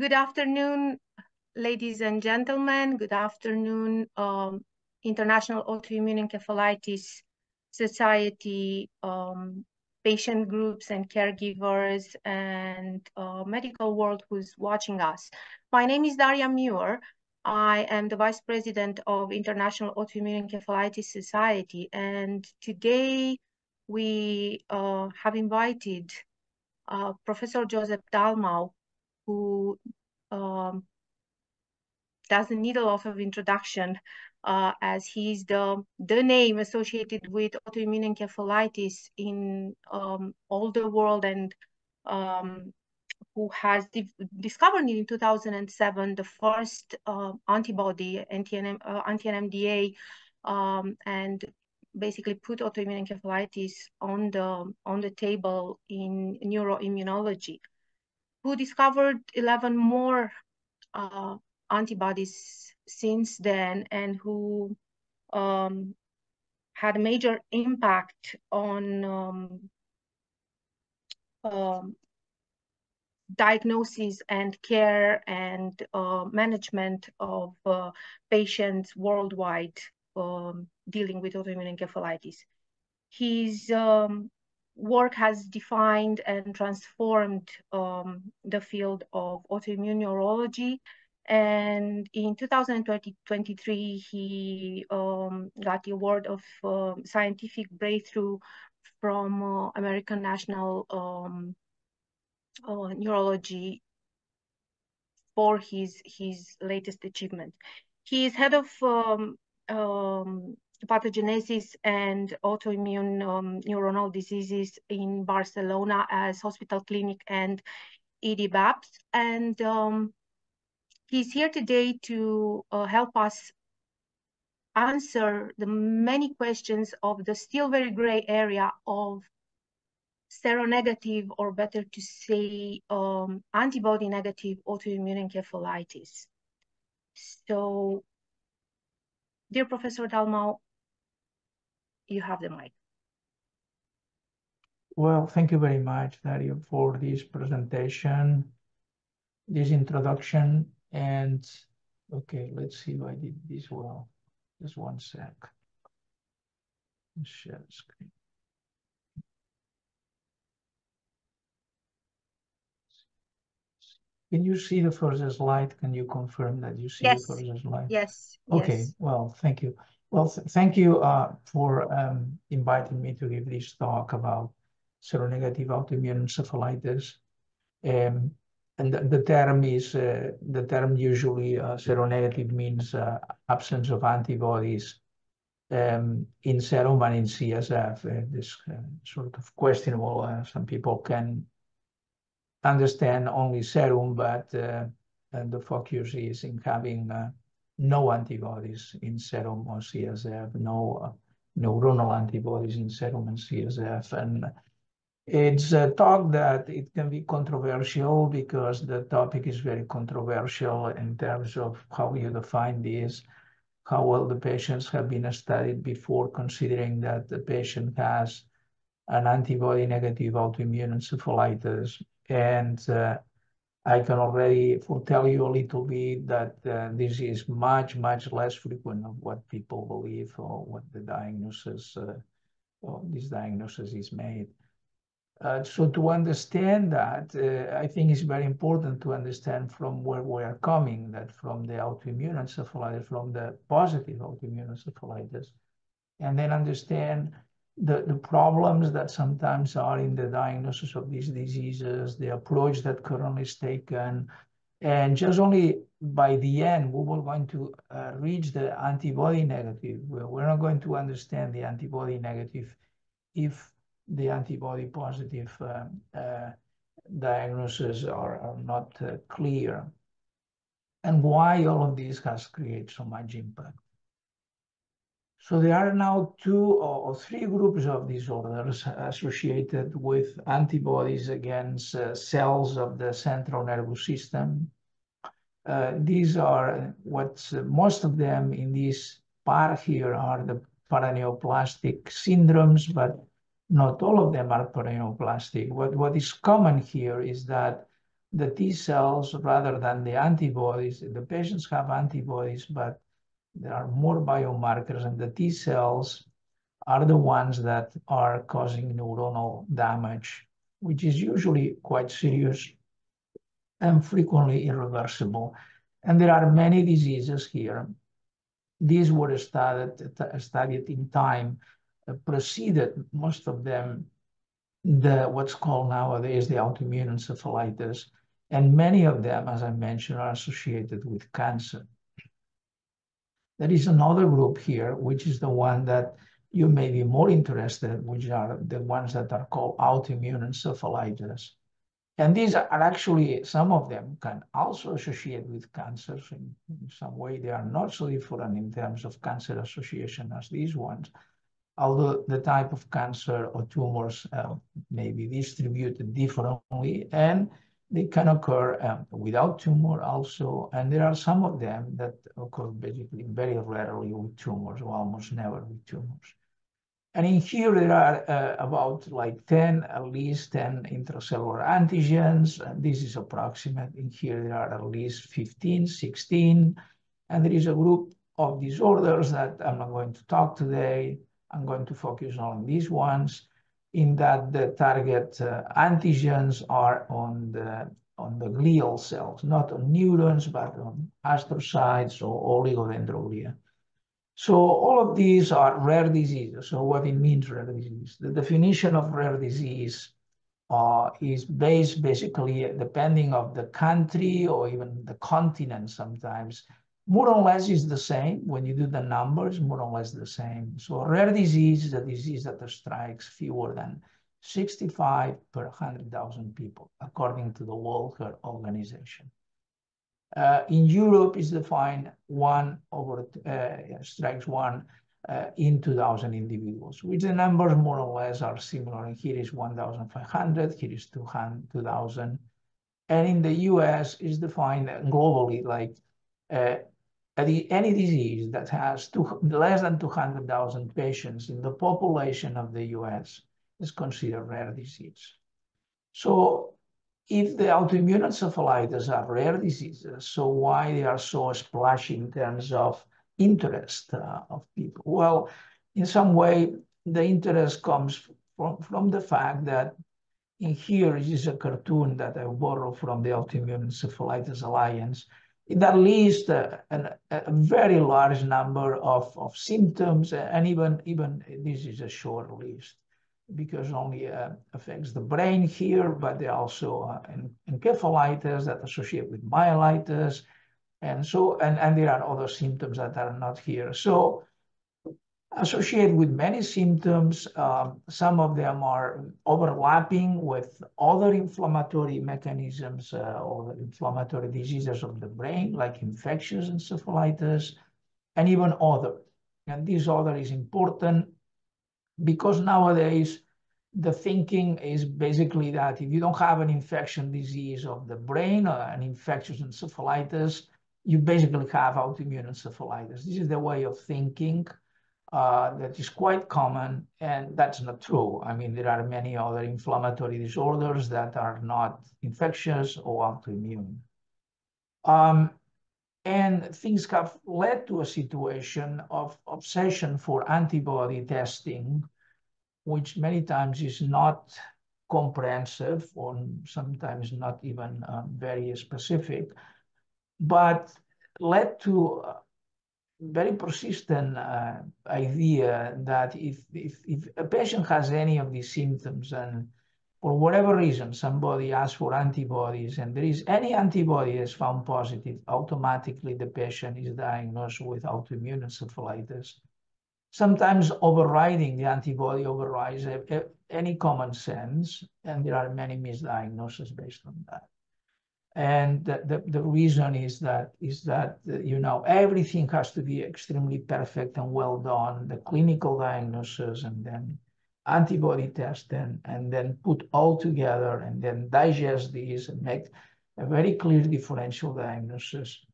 Good afternoon, ladies and gentlemen. Good afternoon, um, International Autoimmune Encephalitis Society um, patient groups and caregivers and uh, medical world who's watching us. My name is Daria Muir. I am the Vice President of International Autoimmune Encephalitis Society. And today we uh, have invited uh, Professor Josep Dalmau, who um, doesn't need a lot of introduction uh, as he's the, the name associated with autoimmune encephalitis in um, all the world and um, who has discovered in 2007 the first uh, antibody, anti-NM, anti-NMDA, um, and basically put autoimmune encephalitis on the, on the table in neuroimmunology, who discovered 11 more uh, antibodies since then and who um, had a major impact on um, um, diagnosis and care and uh, management of uh, patients worldwide um, dealing with autoimmune encephalitis. His um, work has defined and transformed um, the field of autoimmune neurology and in 2023, he um, got the award of uh, scientific breakthrough from uh, American National um, uh, Neurology for his his latest achievement. He is head of um, um pathogenesis and autoimmune um, neuronal diseases in Barcelona as Hospital Clinic and IDIBAPS. And um, He's here today to uh, help us answer the many questions of the still very gray area of seronegative, or better to say, um, antibody negative autoimmune encephalitis. So, dear Professor Dalmau, you have the mic. Well, thank you very much, Dario, for this presentation, this introduction. And okay, let's see if I did this well. Just one sec. Share screen. Can you see the first slide? Can you confirm that you see yes. the first slide? Yes. Okay. Yes. Well, thank you. Well, th thank you uh, for um, inviting me to give this talk about seronegative autoimmune encephalitis. Um, and the, the term is uh, the term usually uh, seronegative means uh, absence of antibodies um, in serum and in CSF. Uh, this uh, sort of questionable. Some people can understand only serum, but the focus is in having no antibodies in serum or CSF, no neuronal antibodies in serum and CSF, and it's a talk that it can be controversial because the topic is very controversial in terms of how you define this, how well the patients have been studied before considering that the patient has an antibody negative autoimmune encephalitis. And uh, I can already foretell you a little bit that uh, this is much, much less frequent of what people believe or what the diagnosis, uh, or this diagnosis is made. Uh, so to understand that, uh, I think it's very important to understand from where we are coming, that from the autoimmune encephalitis, from the positive autoimmune encephalitis, and then understand the, the problems that sometimes are in the diagnosis of these diseases, the approach that currently is taken, and just only by the end, we will going to uh, reach the antibody negative. We're not going to understand the antibody negative if the antibody positive uh, uh, diagnoses are, are not uh, clear and why all of this has created so much impact. So there are now two or three groups of disorders associated with antibodies against uh, cells of the central nervous system. Uh, these are what most of them in this part here are the paraneoplastic syndromes, but not all of them are paraneoplastic. What, what is common here is that the T cells rather than the antibodies. The patients have antibodies, but there are more biomarkers, and the T cells are the ones that are causing neuronal damage, which is usually quite serious and frequently irreversible. And there are many diseases here. These were studied, studied in time, uh, preceded most of them the what's called nowadays the autoimmune encephalitis, and many of them, as I mentioned, are associated with cancer. There is another group here, which is the one that you may be more interested, which are the ones that are called autoimmune encephalitis. And these are actually, some of them can also associate with cancers in, in some way. They are not so different in terms of cancer association as these ones, although the type of cancer or tumors uh, may be distributed differently and they can occur um, without tumor also. And there are some of them that occur basically very rarely with tumors or almost never with tumors. And in here, there are uh, about like 10, at least 10 intracellular antigens. And this is approximate. In here, there are at least 15, 16. And there is a group of disorders that I'm not going to talk today. I'm going to focus on these ones in that the target uh, antigens are on the on the glial cells, not on neurons, but on astrocytes or oligodendroglia. So all of these are rare diseases. So what it means rare disease? The definition of rare disease uh, is based basically depending of the country or even the continent sometimes. More or less is the same. When you do the numbers, more or less the same. So rare disease is a disease that strikes fewer than 65 per 100,000 people, according to the World Health Organization. Uh, in Europe is defined one over uh, strikes one uh, in 2,000 individuals, which the numbers more or less are similar. And here is 1,500, here is 2,000. And in the US is defined globally like uh, any disease that has two, less than 200,000 patients in the population of the US is considered rare disease. So if the autoimmune encephalitis are rare diseases, so why they are so splashy in terms of interest uh, of people? Well, in some way, the interest comes from, from the fact that in here is a cartoon that I borrowed from the Autoimmune Encephalitis Alliance. That lists a, a, very large number of, of symptoms, and even, even this is a short list because only uh, affects the brain here, but they also uh, encephalitis that associate with myelitis, and so and and there are other symptoms that are not here. So associated with many symptoms, um, some of them are overlapping with other inflammatory mechanisms uh, or inflammatory diseases of the brain, like infectious encephalitis, and even other. And this other is important because nowadays the thinking is basically that if you don't have an infection disease of the brain or an infectious encephalitis, you basically have autoimmune encephalitis. This is the way of thinking uh, that is quite common, and that's not true. I mean, there are many other inflammatory disorders that are not infectious or autoimmune. Um, and things have led to a situation of obsession for antibody testing, which many times is not comprehensive or sometimes not even uh, very specific, but led to a very persistent uh, idea that if, if, if a patient has any of these symptoms and for whatever reason, somebody asks for antibodies and there is any antibody that's found positive, automatically the patient is diagnosed with autoimmune encephalitis. Sometimes overriding the antibody overrides any common sense, and there are many misdiagnoses based on that. And the, the, the, reason is that is that you know everything has to be extremely perfect and well done, the clinical diagnosis and then antibody test and, and then put all together and then digest these and make a very clear differential diagnosis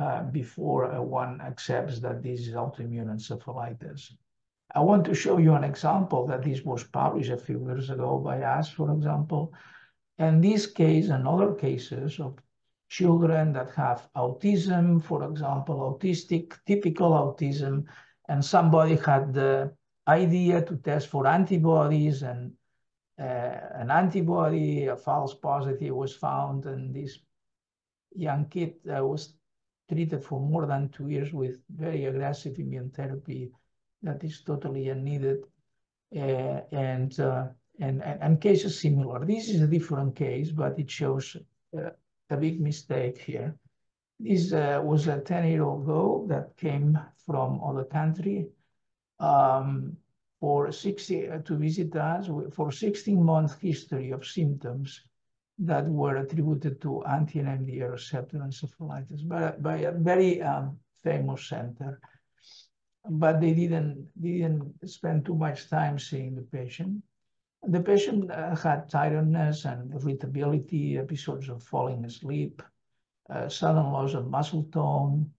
uh, before uh, one accepts that this is autoimmune encephalitis. I want to show you an example that this was published a few years ago by us, for example. And this case and other cases of children that have autism, for example, autistic, typical autism, and somebody had the idea to test for antibodies and uh, an antibody, a false positive was found, and this young kid uh, was treated for more than two years with very aggressive immune therapy that is totally unneeded. Uh, and, uh, and, and, and cases similar. This is a different case, but it shows uh, a big mistake here. This uh, was a 10-year-old girl that came from other country um, for 60 uh, to visit us for 16 month history of symptoms that were attributed to anti-NMDA receptor encephalitis by, by a very um, famous center. But they didn't, didn't spend too much time seeing the patient. The patient uh, had tiredness and irritability, episodes of falling asleep, uh, sudden loss of muscle tone,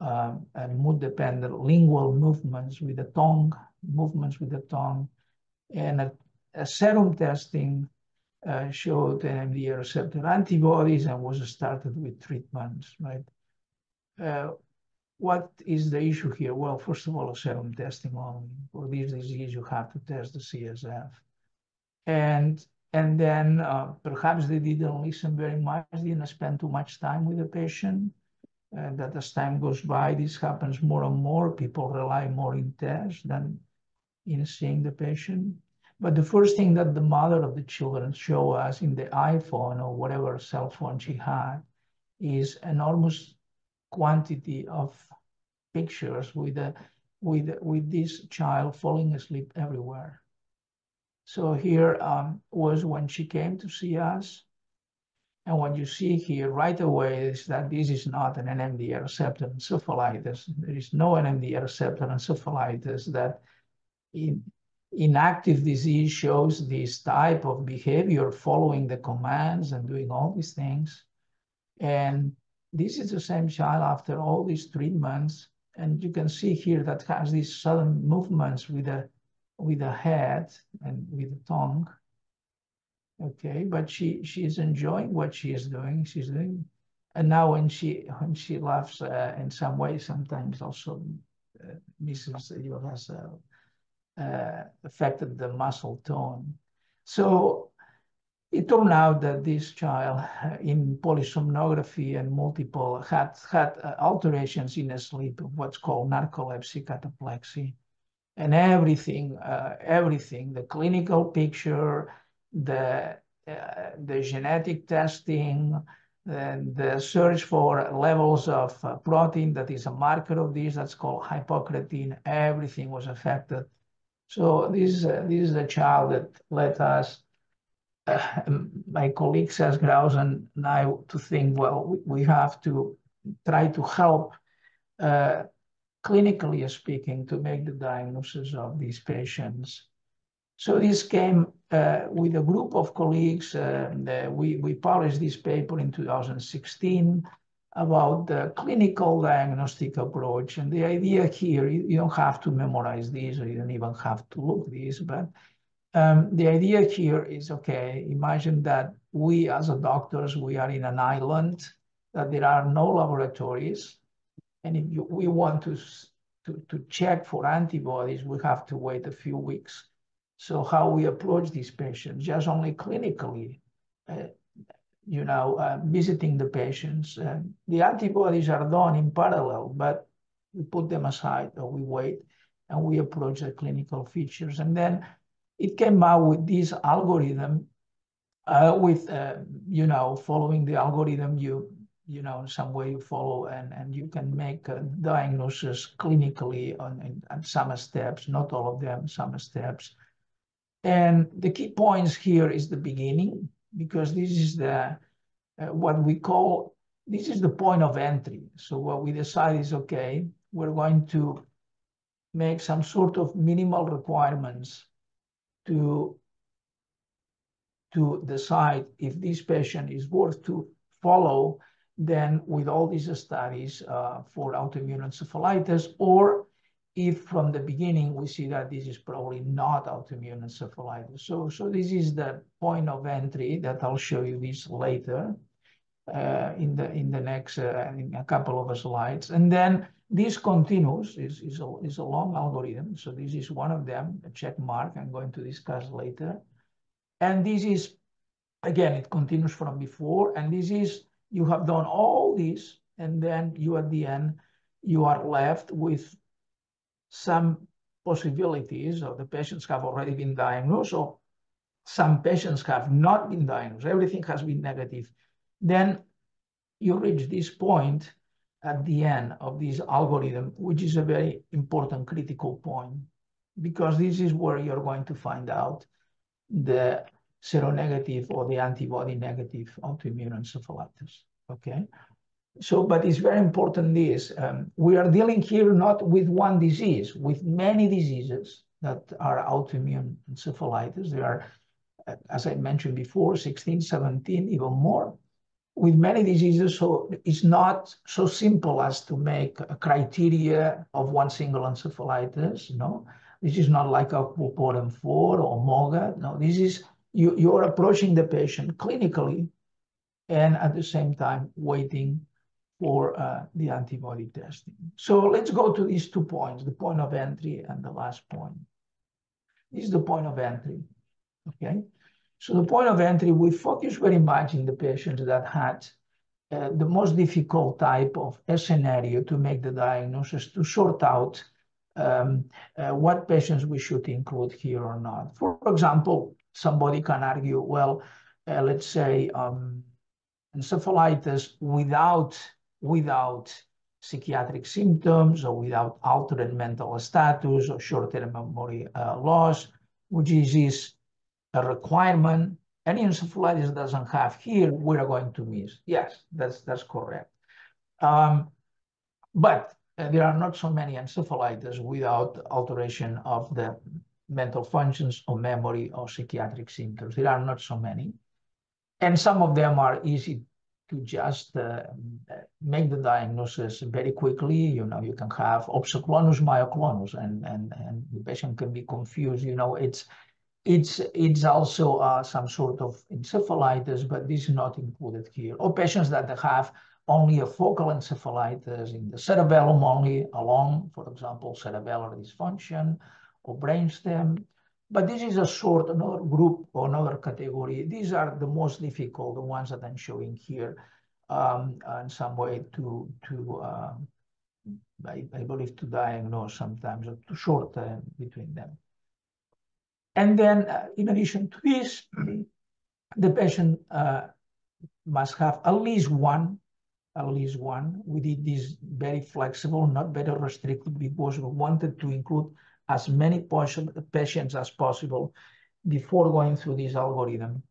um, and mood-dependent lingual movements with the tongue, movements with the tongue, and a, a serum testing uh, showed NMDA receptor antibodies and was started with treatments, right? Uh, what is the issue here? Well, first of all, a serum testing only. For this disease, you have to test the CSF and and then uh, perhaps they didn't listen very much, didn't spend too much time with the patient. And that as time goes by, this happens more and more. People rely more in tests than in seeing the patient. But the first thing that the mother of the children show us in the iPhone or whatever cell phone she had is enormous quantity of pictures with a, with with this child falling asleep everywhere. So here um, was when she came to see us. And what you see here right away is that this is not an NMDA receptor encephalitis. There is no NMDA receptor encephalitis that in, in active disease shows this type of behavior following the commands and doing all these things. And this is the same child after all these treatments. And you can see here that has these sudden movements with a with the head and with the tongue. Okay, but she she is enjoying what she is doing. She's doing, and now when she when she laughs uh, in some way, sometimes also uh, Mrs. You has uh, uh, affected the muscle tone. So it turned out that this child uh, in polysomnography and multiple had had uh, alterations in a sleep, what's called narcolepsy cataplexy and everything, uh, everything, the clinical picture, the, uh, the genetic testing, and the search for levels of uh, protein that is a marker of this, that's called hypocretin, everything was affected. So this, uh, this is a child that let us, uh, my colleague Cesc Graus and I to think, well, we, we have to try to help uh, clinically speaking, to make the diagnosis of these patients. So this came uh, with a group of colleagues. Uh, we, we published this paper in 2016 about the clinical diagnostic approach. And the idea here, you, don't have to memorize these or you don't even have to look these, but um, the idea here is, okay, imagine that we as a doctors, we are in an island, that there are no laboratories, and if you, we want to, to, to check for antibodies, we have to wait a few weeks. So how we approach these patients, just only clinically, uh, you know, uh, visiting the patients. Uh, the antibodies are done in parallel, but we put them aside or we wait and we approach the clinical features. And then it came out with this algorithm uh, with, uh, you know, following the algorithm, you you know, some way you follow and, and you can make a diagnosis clinically on, on some steps, not all of them, some steps. And the key points here is the beginning, because this is the uh, what we call, this is the point of entry. So what we decide is, okay, we're going to make some sort of minimal requirements to, to decide if this patient is worth to follow then with all these studies uh, for autoimmune encephalitis, or if from the beginning we see that this is probably not autoimmune encephalitis. So, so this is the point of entry that I'll show you this later uh, in the in the next uh, in a couple of slides, and then this continues is is a, is a long algorithm. So this is one of them, a check mark. I'm going to discuss later, and this is again it continues from before, and this is you have done all this, and then you at the end you are left with some possibilities or the patients have already been diagnosed or some patients have not been diagnosed. Everything has been negative. Then you reach this point at the end of this algorithm, which is a very important critical point, because this is where you're going to find out the seronegative or the antibody negative autoimmune encephalitis. Okay. So, but it's very important this, um, we are dealing here not with one disease, with many diseases that are autoimmune encephalitis. There are, as I mentioned before, 16, 17, even more. With many diseases, so it's not so simple as to make a criteria of one single encephalitis, know. This is not like a Walpolein 4 or MOGAD. No, this is, you, you're approaching the patient clinically and at the same time waiting for uh, the antibody testing. So let's go to these two points, the point of entry and the last point. This is the point of entry, okay? So the point of entry, we focus very much in the patients that had uh, the most difficult type of scenario to make the diagnosis, to sort out um, uh, what patients we should include here or not. For example, somebody can argue, well, uh, let's say um, encephalitis without without psychiatric symptoms or without altered mental status or short-term memory uh, loss, which is, is a requirement. Any encephalitis doesn't have here, we're going to miss. Yes, that's, that's correct. Um, but uh, there are not so many encephalitis without alteration of the mental functions or memory or psychiatric symptoms. There are not so many. And some of them are easy to just uh, make the diagnosis very quickly. You know, you can have opsoclonus, myoclonus, and, and, and the patient can be confused. You know, it's it's it's also uh, some sort of encephalitis, but this is not included here. Or patients that have only a focal encephalitis in the cerebellum only, along, for example, cerebellar dysfunction or brainstem. But this is a sort, another group or another category. These are the most difficult, the ones that I'm showing here, um, in some way to, to uh, I, I, believe, to diagnose sometimes, or to short uh, between them. And then, uh, in addition to this, the patient uh, must have at least one, at least one. We did this very flexible, not very restricted, because we wanted to include as many patients as possible before going through this algorithm.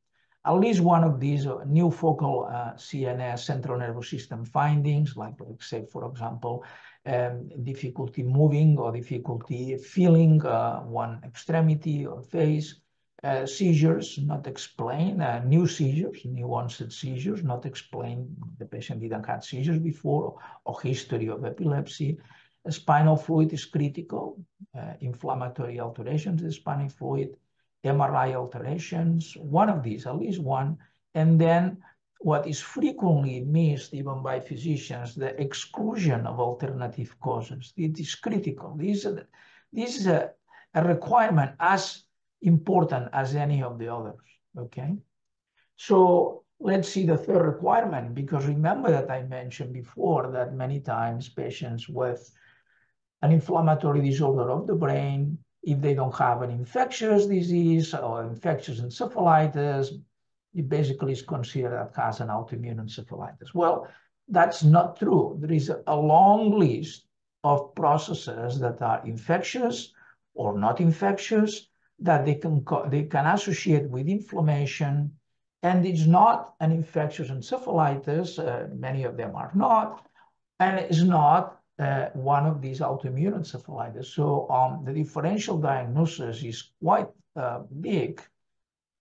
At least one of these uh, new focal uh, CNS central nervous system findings, like let's say, for example, um, difficulty moving or difficulty feeling uh, one extremity or face, uh, seizures not explained, uh, new seizures, new onset seizures not explained. The patient didn't have seizures before, or history of epilepsy, Spinal fluid is critical, uh, inflammatory alterations in the spinal fluid, MRI alterations, one of these, at least one. And then what is frequently missed even by physicians, the exclusion of alternative causes. It is critical. This, this is a, a requirement as important as any of the others, okay? So let's see the third requirement, because remember that I mentioned before that many times patients with an inflammatory disorder of the brain, if they don't have an infectious disease or infectious encephalitis, it basically is considered that has an autoimmune encephalitis. Well, that's not true. There is a long list of processes that are infectious or not infectious that they can, they can associate with inflammation. And it's not an infectious encephalitis. Uh, many of them are not. And it's not uh, one of these autoimmune encephalitis. So um, the differential diagnosis is quite uh, big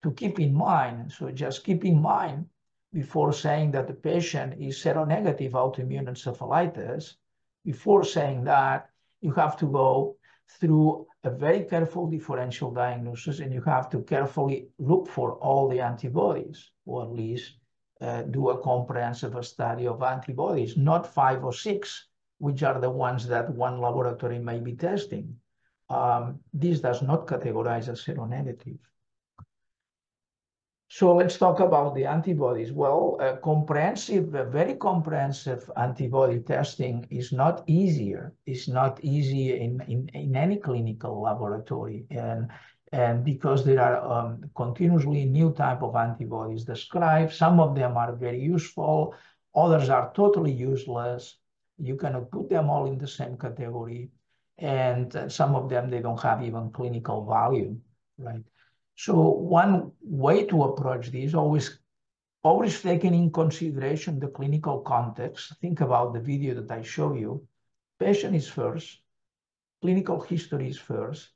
to keep in mind. So just keep in mind before saying that the patient is seronegative autoimmune encephalitis, before saying that, you have to go through a very careful differential diagnosis, and you have to carefully look for all the antibodies, or at least uh, do a comprehensive study of antibodies, not five or six, which are the ones that one laboratory may be testing. Um, this does not categorize as seronegative. So let's talk about the antibodies. Well, uh, comprehensive, very comprehensive antibody testing is not easier. It's not easy in, in, in any clinical laboratory. And, and because there are um, continuously new type of antibodies described, some of them are very useful, others are totally useless. You cannot put them all in the same category. And some of them, they don't have even clinical value, right? So one way to approach this always always taking in consideration the clinical context. Think about the video that I show you. Patient is first, clinical history is first,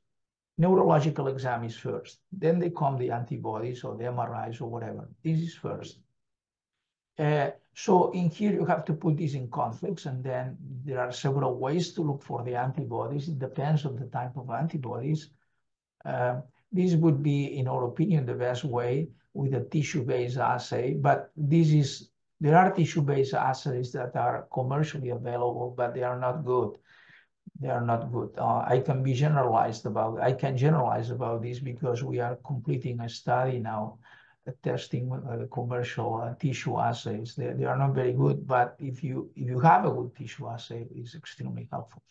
neurological exam is first. Then they come the antibodies or the MRIs or whatever. This is first. Uh, so in here, you have to put this in conflicts, and then there are several ways to look for the antibodies. It depends on the type of antibodies. Uh, this would be, in our opinion, the best way with a tissue-based assay. But this is there are tissue-based assays that are commercially available, but they are not good. They are not good. Uh, I can be generalized about. I can generalize about this because we are completing a study now, testing uh, commercial uh, tissue assays. They, they are not very good, but if you if you have a good tissue assay, it's extremely helpful.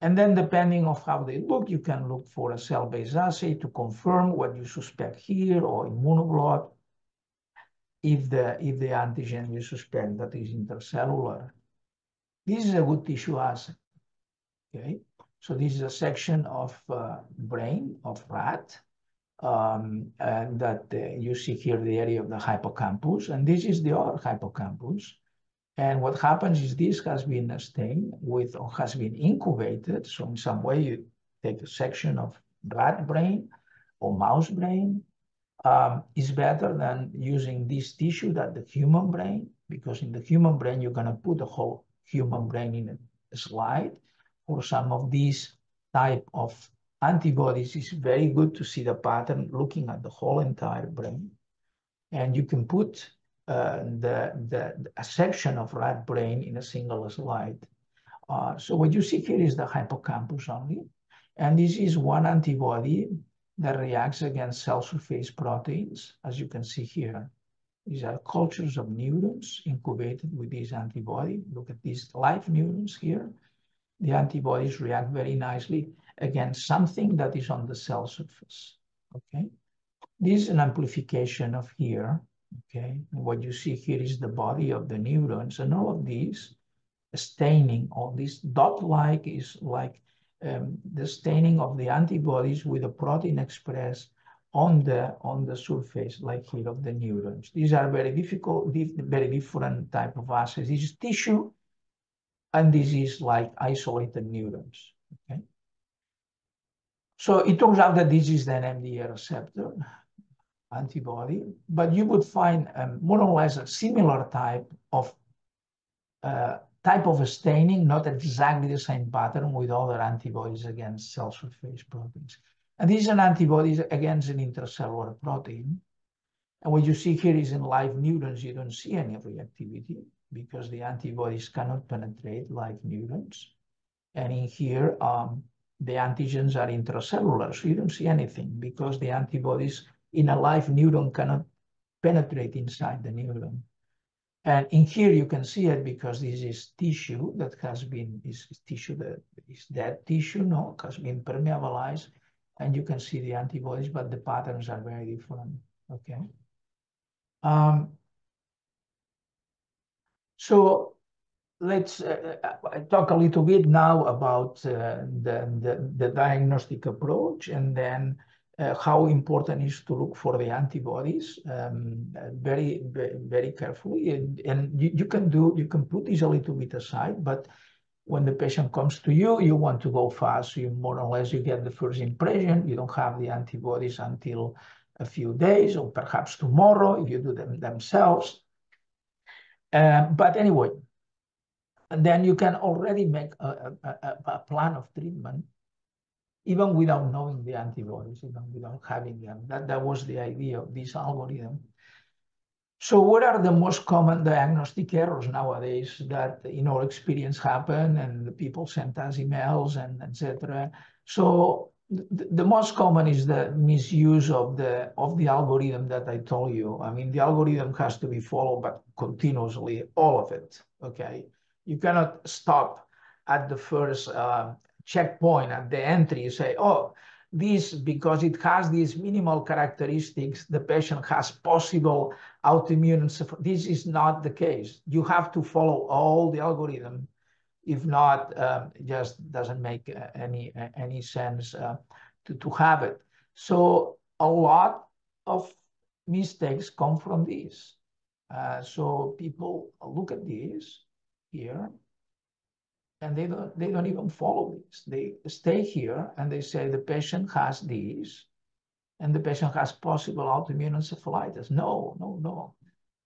And then depending on how they look, you can look for a cell-based assay to confirm what you suspect here or immunoblot if the, if the antigen you suspect that is intracellular. This is a good tissue assay, okay? So this is a section of uh, brain of rat um, and that uh, you see here the area of the hippocampus, and this is the other hippocampus. And what happens is this has been stained with or has been incubated. So in some way you take a section of rat brain or mouse brain um, is better than using this tissue that the human brain, because in the human brain, you're gonna put the whole human brain in a slide. For some of these type of antibodies, it's very good to see the pattern looking at the whole entire brain. And you can put uh, the, the, a section of rat brain in a single slide. Uh, so what you see here is the hippocampus only. And this is one antibody that reacts against cell surface proteins, as you can see here. These are cultures of neurons incubated with this antibody. Look at these live neurons here. The antibodies react very nicely against something that is on the cell surface, okay? This is an amplification of here Okay, what you see here is the body of the neurons, and all of these staining, all this dot-like is like um, the staining of the antibodies with a protein expressed on the on the surface, like here of the neurons. These are very difficult, very different type of assays. This is tissue, and this is like isolated neurons. Okay. So it turns out that this is an NMDA receptor antibody, but you would find um, more or less a similar type of uh, type of staining, not exactly the same pattern with other antibodies against cell surface proteins. And this is an antibody against an intracellular protein. And what you see here is in live neurons, you don't see any reactivity because the antibodies cannot penetrate live neurons. And in here, um, the antigens are intracellular, so you don't see anything because the antibodies in a live neuron cannot penetrate inside the neuron. And in here you can see it because this is tissue that has been, is, is tissue that is dead tissue, no, has been permeabilized. And you can see the antibodies, but the patterns are very different, okay? Um, so let's uh, uh talk a little bit now about uh, the, the, the diagnostic approach and then uh, how important is to look for the antibodies um, very, very, carefully. And, and you, you, can do, you can put this a little bit aside, but when the patient comes to you, you want to go fast. You more or less, you get the first impression. You don't have the antibodies until a few days or perhaps tomorrow if you do them themselves. Uh, but anyway, and then you can already make a, a, a, plan of treatment even without knowing the antibodies, even without having them. That, that was the idea of this algorithm. So what are the most common diagnostic errors nowadays that in our experience happen and people send us emails and etc. So the, the most common is the misuse of the of the algorithm that I told you. I mean, the algorithm has to be followed but continuously, all of it. Okay, you cannot stop at the first uh, checkpoint at the entry. You say, oh, this because it has these minimal characteristics, the patient has possible autoimmune. This is not the case. You have to follow all the algorithm. If not, um, it just doesn't make uh, any uh, any sense uh, to, to have it. So a lot of mistakes come from this. Uh, so people look at this here and they don't they don't even follow this. They stay here and they say the patient has these, and the patient has possible autoimmune encephalitis. No, no, no.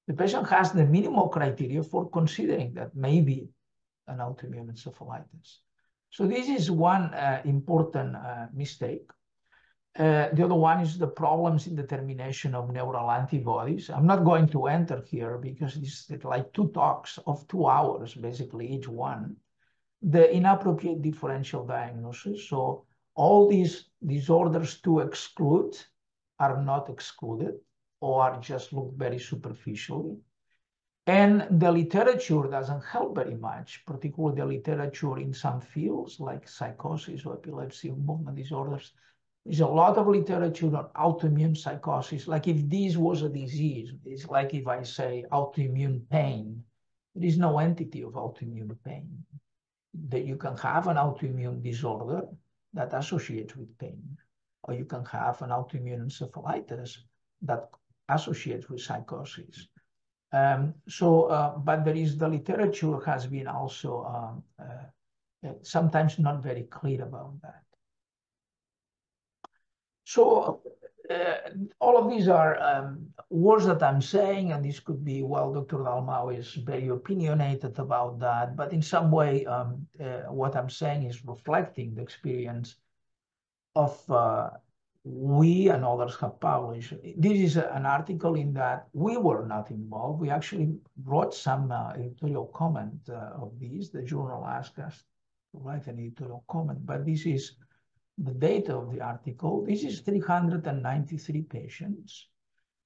The patient has the minimal criteria for considering that maybe an autoimmune encephalitis. So this is one uh, important uh, mistake. Uh, the other one is the problems in determination of neural antibodies. I'm not going to enter here because it's like two talks of two hours, basically each one the inappropriate differential diagnosis. So all these disorders to exclude are not excluded or are just look very superficially. And the literature doesn't help very much, particularly the literature in some fields like psychosis or epilepsy or movement disorders. There's a lot of literature on autoimmune psychosis. Like if this was a disease, it's like if I say autoimmune pain, there is no entity of autoimmune pain that you can have an autoimmune disorder that associates with pain, or you can have an autoimmune encephalitis that associates with psychosis. Um, so, uh, but there is the literature has been also um, uh, sometimes not very clear about that. So uh, all of these are um, words that I'm saying, and this could be, well, Dr. Dalmau is very opinionated about that, but in some way, um, uh, what I'm saying is reflecting the experience of uh, we and others have published. This is a, an article in that we were not involved. We actually wrote some uh, editorial comment uh, of these. The journal asked us to write an editorial comment, but this is the data of the article. This is 393 patients,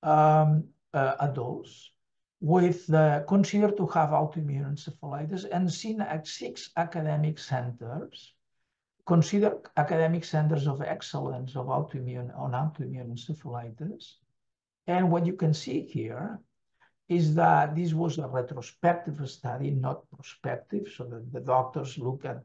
um, uh, adults, with uh, considered to have autoimmune encephalitis and seen at six academic centers, considered academic centers of excellence of autoimmune on autoimmune encephalitis. And what you can see here is that this was a retrospective study, not prospective, so that the doctors look at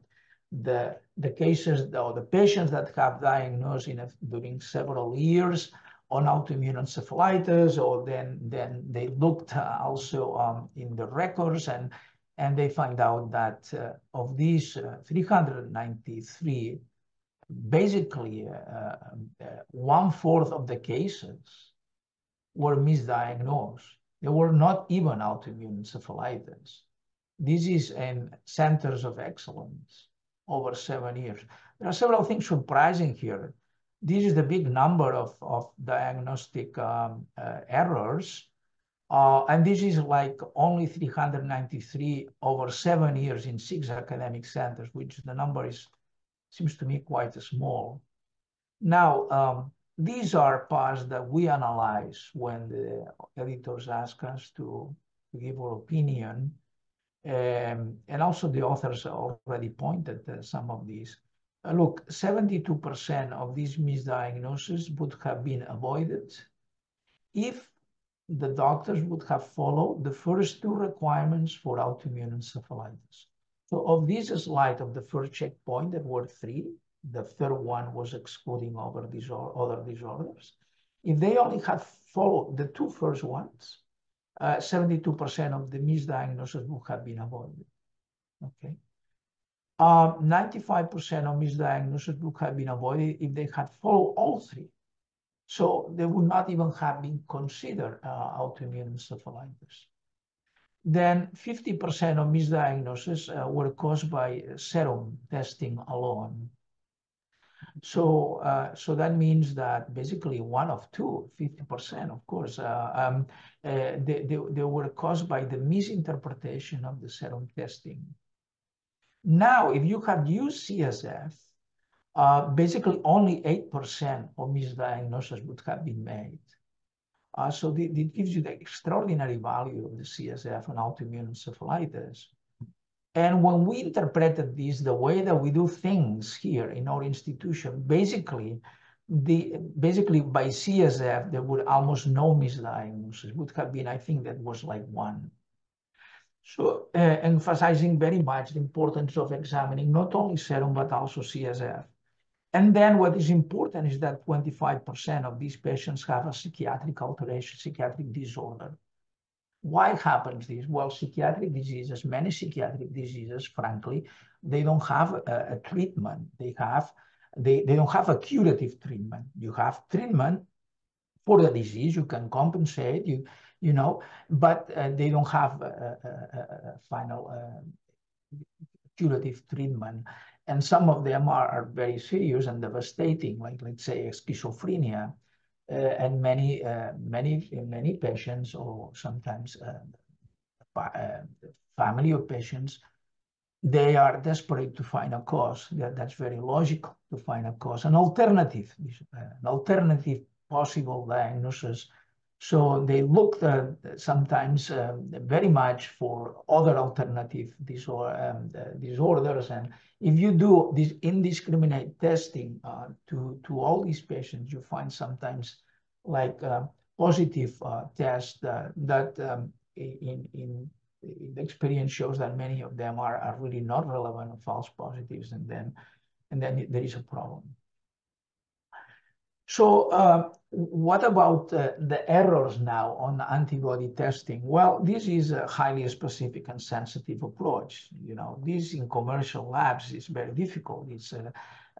the, the cases or the patients that have diagnosed in a, during several years on autoimmune encephalitis, or then, then they looked uh, also um, in the records and, and they find out that uh, of these uh, 393, basically uh, uh, one fourth of the cases were misdiagnosed. They were not even autoimmune encephalitis. This is in centers of excellence over seven years. There are several things surprising here. This is the big number of, of diagnostic um, uh, errors. Uh, and this is like only 393 over seven years in six academic centers, which the number is seems to me quite small. Now, um, these are parts that we analyze when the editors ask us to, to give our opinion. Um, and also the authors already pointed some of these. Uh, look, 72% of these misdiagnoses would have been avoided if the doctors would have followed the first two requirements for autoimmune encephalitis. So of this slide of the first checkpoint, there were three. The third one was excluding other, other disorders. If they only had followed the two first ones, 72% uh, of the misdiagnosis would have been avoided. Okay. 95% um, of misdiagnosis would have been avoided if they had followed all three. So they would not even have been considered uh, autoimmune encephalitis. then 50% of misdiagnoses uh, were caused by serum testing alone. So, uh, so that means that basically one of two, 50%, of course, uh, um, uh, they, they, they were caused by the misinterpretation of the serum testing. Now, if you had used CSF, uh, basically only 8% of misdiagnoses would have been made. Uh, so it gives you the extraordinary value of the CSF and autoimmune encephalitis. And when we interpreted this, the way that we do things here in our institution, basically, the basically by CSF, there would almost no misdiagnosis. Would have been, I think, that was like one. So uh, emphasizing very much the importance of examining not only serum but also CSF. And then what is important is that 25% of these patients have a psychiatric alteration, psychiatric disorder. Why happens this? Well, psychiatric diseases, many psychiatric diseases, frankly, they don't have a, a treatment. They have they, they don't have a curative treatment. You have treatment for the disease, you can compensate, you you know, but uh, they don't have a, a, a final uh, curative treatment and some of them are, are very serious and devastating, like let's say schizophrenia, and many uh, many many patients or sometimes uh, uh, family of patients, they are desperate to find a cause. That, that's very logical to find a cause, an alternative, uh, an alternative possible diagnosis so they looked uh, sometimes uh, very much for other alternative um, disorders. And if you do this indiscriminate testing uh, to, to all these patients, you find sometimes like uh, positive uh, tests that um, in, in, in, the experience shows that many of them are, are really not relevant false positives. And then, and then there is a problem. So uh, what about uh, the errors now on antibody testing? Well, this is a highly specific and sensitive approach. You know, this in commercial labs is very difficult. It's, uh,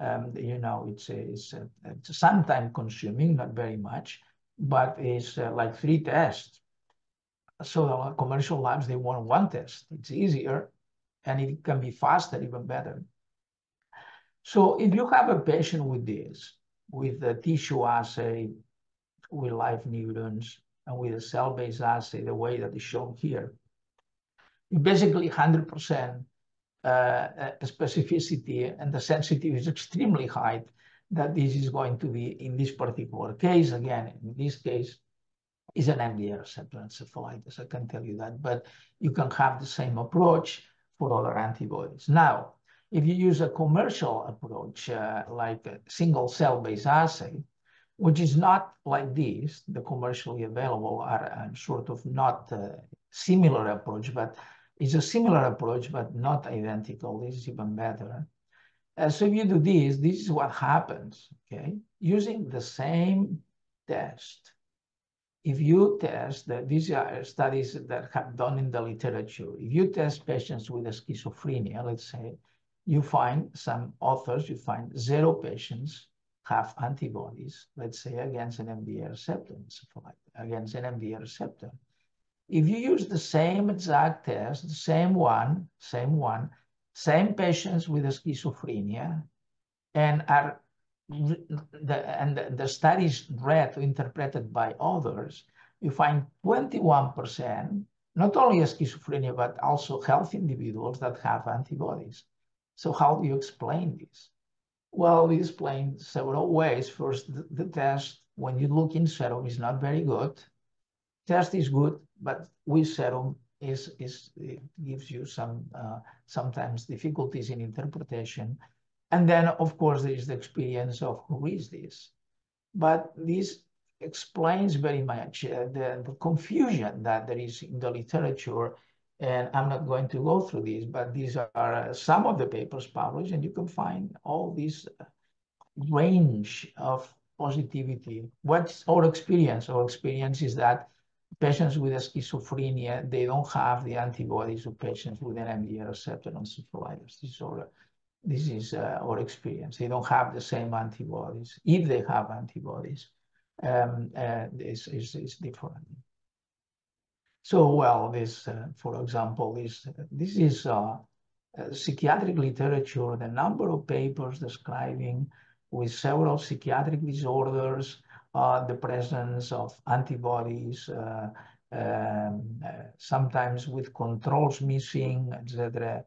um, you know, it's, it's, it's sometimes consuming, not very much, but it's uh, like three tests. So commercial labs, they want one test. It's easier and it can be faster, even better. So if you have a patient with this, with the tissue assay, with live neurons, and with a cell-based assay, the way that is shown here. Basically 100% uh, uh, specificity and the sensitivity is extremely high that this is going to be in this particular case. Again, in this case, is NMDA receptor encephalitis, I can tell you that, but you can have the same approach for other antibodies. Now, if you use a commercial approach, uh, like a single cell-based assay, which is not like this, the commercially available are uh, sort of not uh, similar approach, but it's a similar approach, but not identical. This is even better. Uh, so if you do this, this is what happens, okay? Using the same test, if you test, that these are studies that have done in the literature, if you test patients with a schizophrenia, let's say, you find some authors, you find zero patients have antibodies, let's say against NMDA receptor, against NMDA receptor. If you use the same exact test, the same one, same one, same patients with schizophrenia, and are the, and the, studies read or interpreted by others, you find 21%, not only schizophrenia, but also healthy individuals that have antibodies. So how do you explain this? Well, we explain several ways. First, the, the test, when you look in serum, is not very good. Test is good, but with serum is, is it gives you some uh, sometimes difficulties in interpretation. And then, of course, there is the experience of who is this. But this explains very much uh, the, the confusion that there is in the literature and I'm not going to go through these, but these are uh, some of the papers published, and you can find all this range of positivity. What's our experience? Our experience is that patients with schizophrenia, they don't have the antibodies of patients with NMDA receptor encephalitis. Is this is uh, our experience. They don't have the same antibodies. If they have antibodies, um, uh, this is, is different. So, well, this, uh, for example, this, this is uh, psychiatric literature, the number of papers describing with several psychiatric disorders, uh, the presence of antibodies, uh, um, uh, sometimes with controls missing, etc.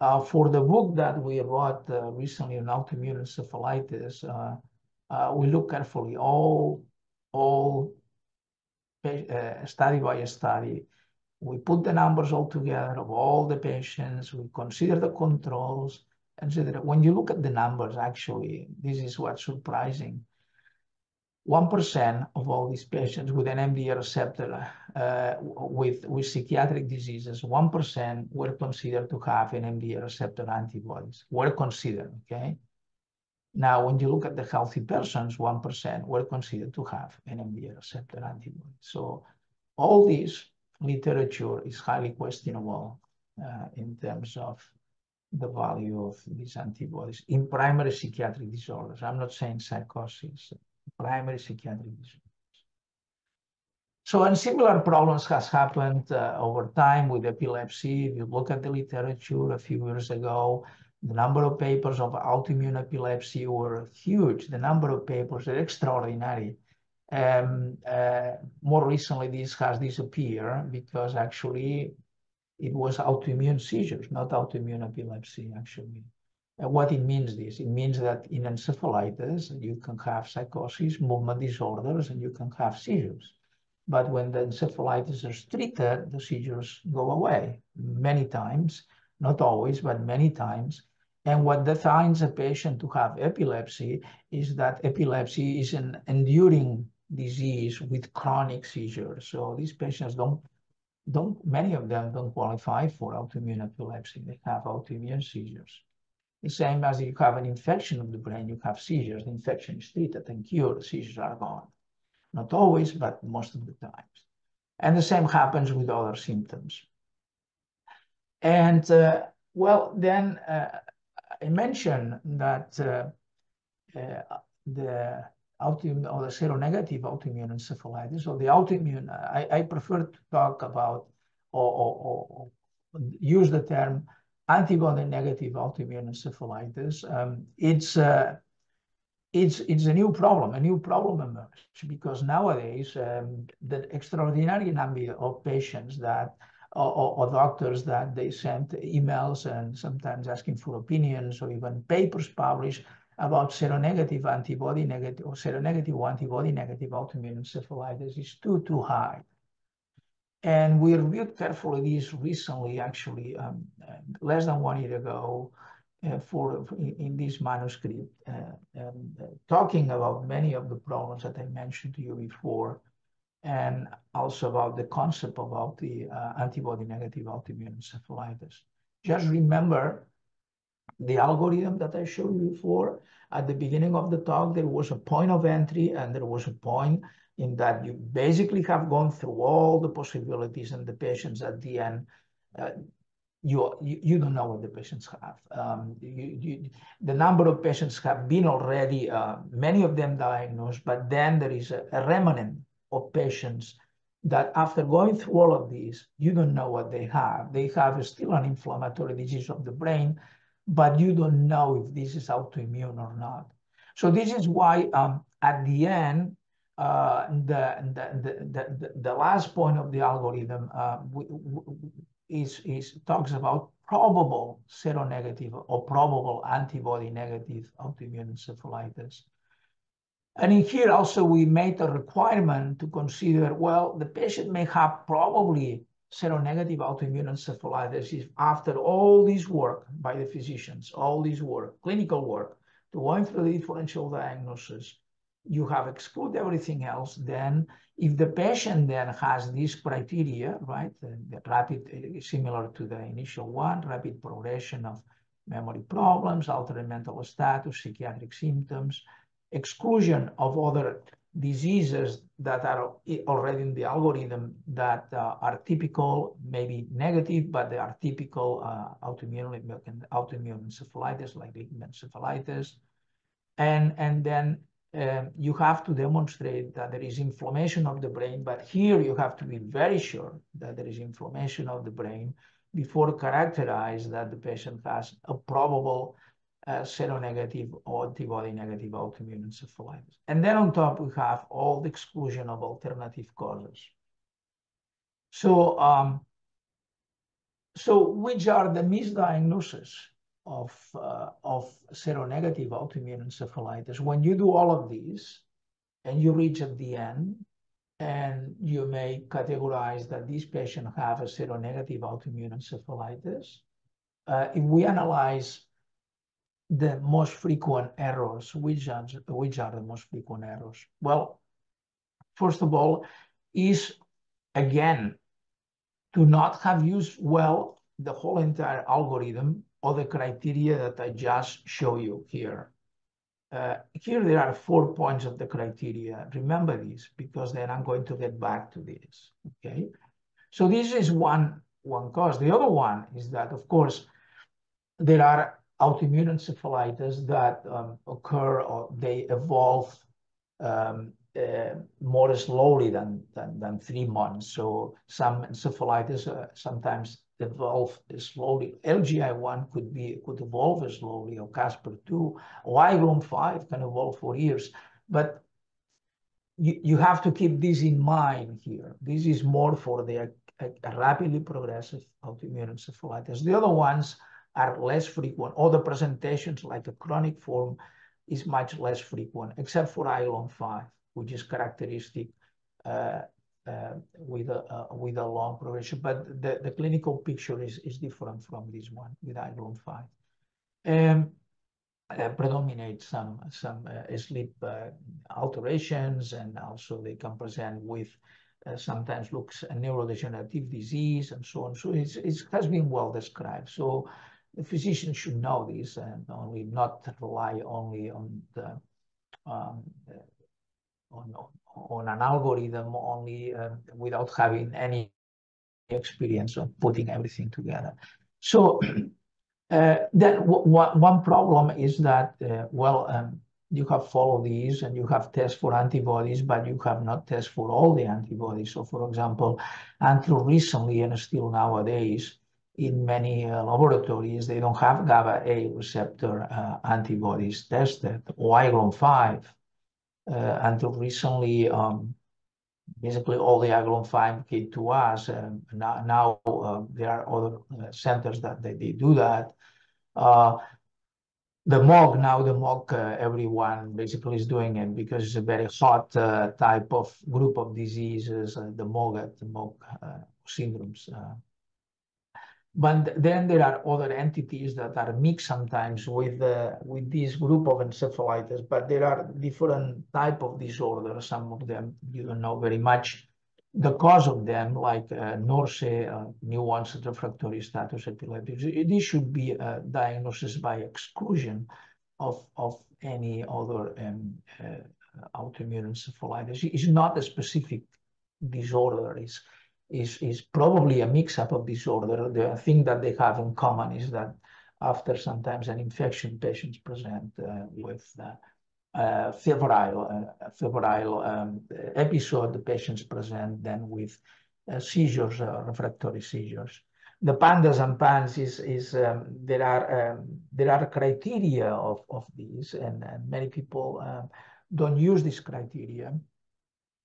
Uh, for the book that we wrote uh, recently on autoimmune encephalitis, we look carefully all, all study by study we put the numbers all together of all the patients, we consider the controls, etc. When you look at the numbers, actually, this is what's surprising. 1% of all these patients with NMDA receptor uh, with, with psychiatric diseases, 1% were considered to have NMDA receptor antibodies, were considered, okay? Now, when you look at the healthy persons, 1% were considered to have NMDA receptor antibody. So all this literature is highly questionable uh, in terms of the value of these antibodies in primary psychiatric disorders. I'm not saying psychosis, primary psychiatric disorders. So, and similar problems has happened uh, over time with epilepsy. If you look at the literature a few years ago, the number of papers of autoimmune epilepsy were huge. The number of papers are extraordinary. Um, uh, more recently, this has disappeared because actually it was autoimmune seizures, not autoimmune epilepsy, actually. And what it means this? It means that in encephalitis, you can have psychosis, movement disorders, and you can have seizures. But when the encephalitis is treated, the seizures go away many times, not always, but many times. And what defines a patient to have epilepsy is that epilepsy is an enduring disease with chronic seizures. So these patients don't, don't many of them don't qualify for autoimmune epilepsy. They have autoimmune seizures. The same as you have an infection of the brain, you have seizures. The infection is treated and cured, seizures are gone. Not always, but most of the times. And the same happens with other symptoms. And uh, well, then uh, I mentioned that uh, uh the autoimmune or the seronegative autoimmune encephalitis or the autoimmune. I, I prefer to talk about or, or, or use the term antibody negative autoimmune encephalitis. Um, it's uh, it's it's a new problem. A new problem emerged because nowadays um, the extraordinary number of patients that or, or, doctors that they sent emails and sometimes asking for opinions or even papers published about seronegative antibody negative or seronegative antibody negative autoimmune encephalitis is too, too high. And we reviewed carefully this recently, actually, um, less than one year ago, uh, for, in, in, this manuscript, uh, um, uh, talking about many of the problems that I mentioned to you before, and also about the concept about the uh, antibody negative autoimmune encephalitis. Just remember the algorithm that I showed you before, at the beginning of the talk, there was a point of entry and there was a point in that you basically have gone through all the possibilities and the patients at the end, uh, you, you, you don't know what the patients have. Um, you, you, the number of patients have been already, uh, many of them diagnosed, but then there is a, a remnant of patients that after going through all of this, you don't know what they have. They have still an inflammatory disease of the brain but you don't know if this is autoimmune or not. So this is why um, at the end, uh, the, the, the, the, last point of the algorithm uh, is, is talks about probable seronegative or probable antibody negative autoimmune encephalitis. And in here also we made a requirement to consider, well, the patient may have probably seronegative autoimmune encephalitis is after all this work by the physicians, all this work, clinical work, to going through the differential diagnosis, you have excluded everything else, then if the patient then has these criteria, right, the, the rapid, uh, similar to the initial one, rapid progression of memory problems, altered mental status, psychiatric symptoms, exclusion of other diseases that are already in the algorithm that uh, are typical, maybe negative, but they are typical uh, autoimmune, autoimmune encephalitis, like limbic encephalitis. And, and then um, you have to demonstrate that there is inflammation of the brain, but here you have to be very sure that there is inflammation of the brain before characterize that the patient has a probable uh, seronegative or antibody-negative autoimmune encephalitis. And then on top, we have all the exclusion of alternative causes. So, um, so which are the misdiagnoses of, uh, of seronegative autoimmune encephalitis? When you do all of these and you reach at the end, and you may categorize that these patients have a seronegative autoimmune encephalitis. Uh, if we analyze the most frequent errors, which are, which are the most frequent errors? Well, first of all, is again to not have used well the whole entire algorithm or the criteria that I just show you here. Uh, here there are four points of the criteria. Remember these because then I'm going to get back to this. Okay, so this is one one cause. The other one is that, of course, there are autoimmune encephalitis that um, occur or they evolve um, uh, more slowly than, than, than three months. So some encephalitis uh, sometimes evolve slowly. LGI1 could be could evolve slowly, or CASPR2, or IgLON5 can evolve for years. But you, you have to keep this in mind here. This is more for the a rapidly progressive autoimmune encephalitis. The other ones are less frequent. Other presentations, like a chronic form, is much less frequent, except for IgLON5, which is characteristic uh, uh, with a uh, with a long progression. But the, the clinical picture is, is different from this one with IgLON5. Um, uh, predominate some some uh, sleep uh, alterations, and also they can present with uh, sometimes looks a neurodegenerative disease and so on. So it has been well described. So the physician should know this and only not rely only on the um, on, on an algorithm only uh, without having any experience of putting everything together. So uh, then one problem is that, uh, well, um, you have followed these and you have tests for antibodies, but you have not tests for all the antibodies. So for example, until recently and still nowadays, in many uh, laboratories, they don't have GABA A receptor uh, antibodies tested, or IgLON5. Uh, until recently, um, basically all the IgLON5 came to us. Um, now, now uh, there are other uh, centers that they, they do that. Uh, the MOG, now the MOG, everyone basically is doing it because it's a very hot type of group of diseases, the MOG, the MOG syndromes. But then there are other entities that are mixed sometimes with uh, with this group of encephalitis, but there are different type of disorders. Some of them you don't know very much the cause of them, like uh, NORSE, uh, new onset refractory status epilepticus. This should be a diagnosis by exclusion of of any other um, uh, autoimmune encephalitis. It's not a specific disorder. It's is, is probably a mix-up of disorder. The thing that they have in common is that after sometimes an infection, patients present uh, with uh, febrile, uh, febrile um, episode. The patients present then with uh, seizures, uh, refractory seizures. The PANDAS and PANS is, is um, there are um, there are criteria of, of these, and, and many people um, don't use this criteria.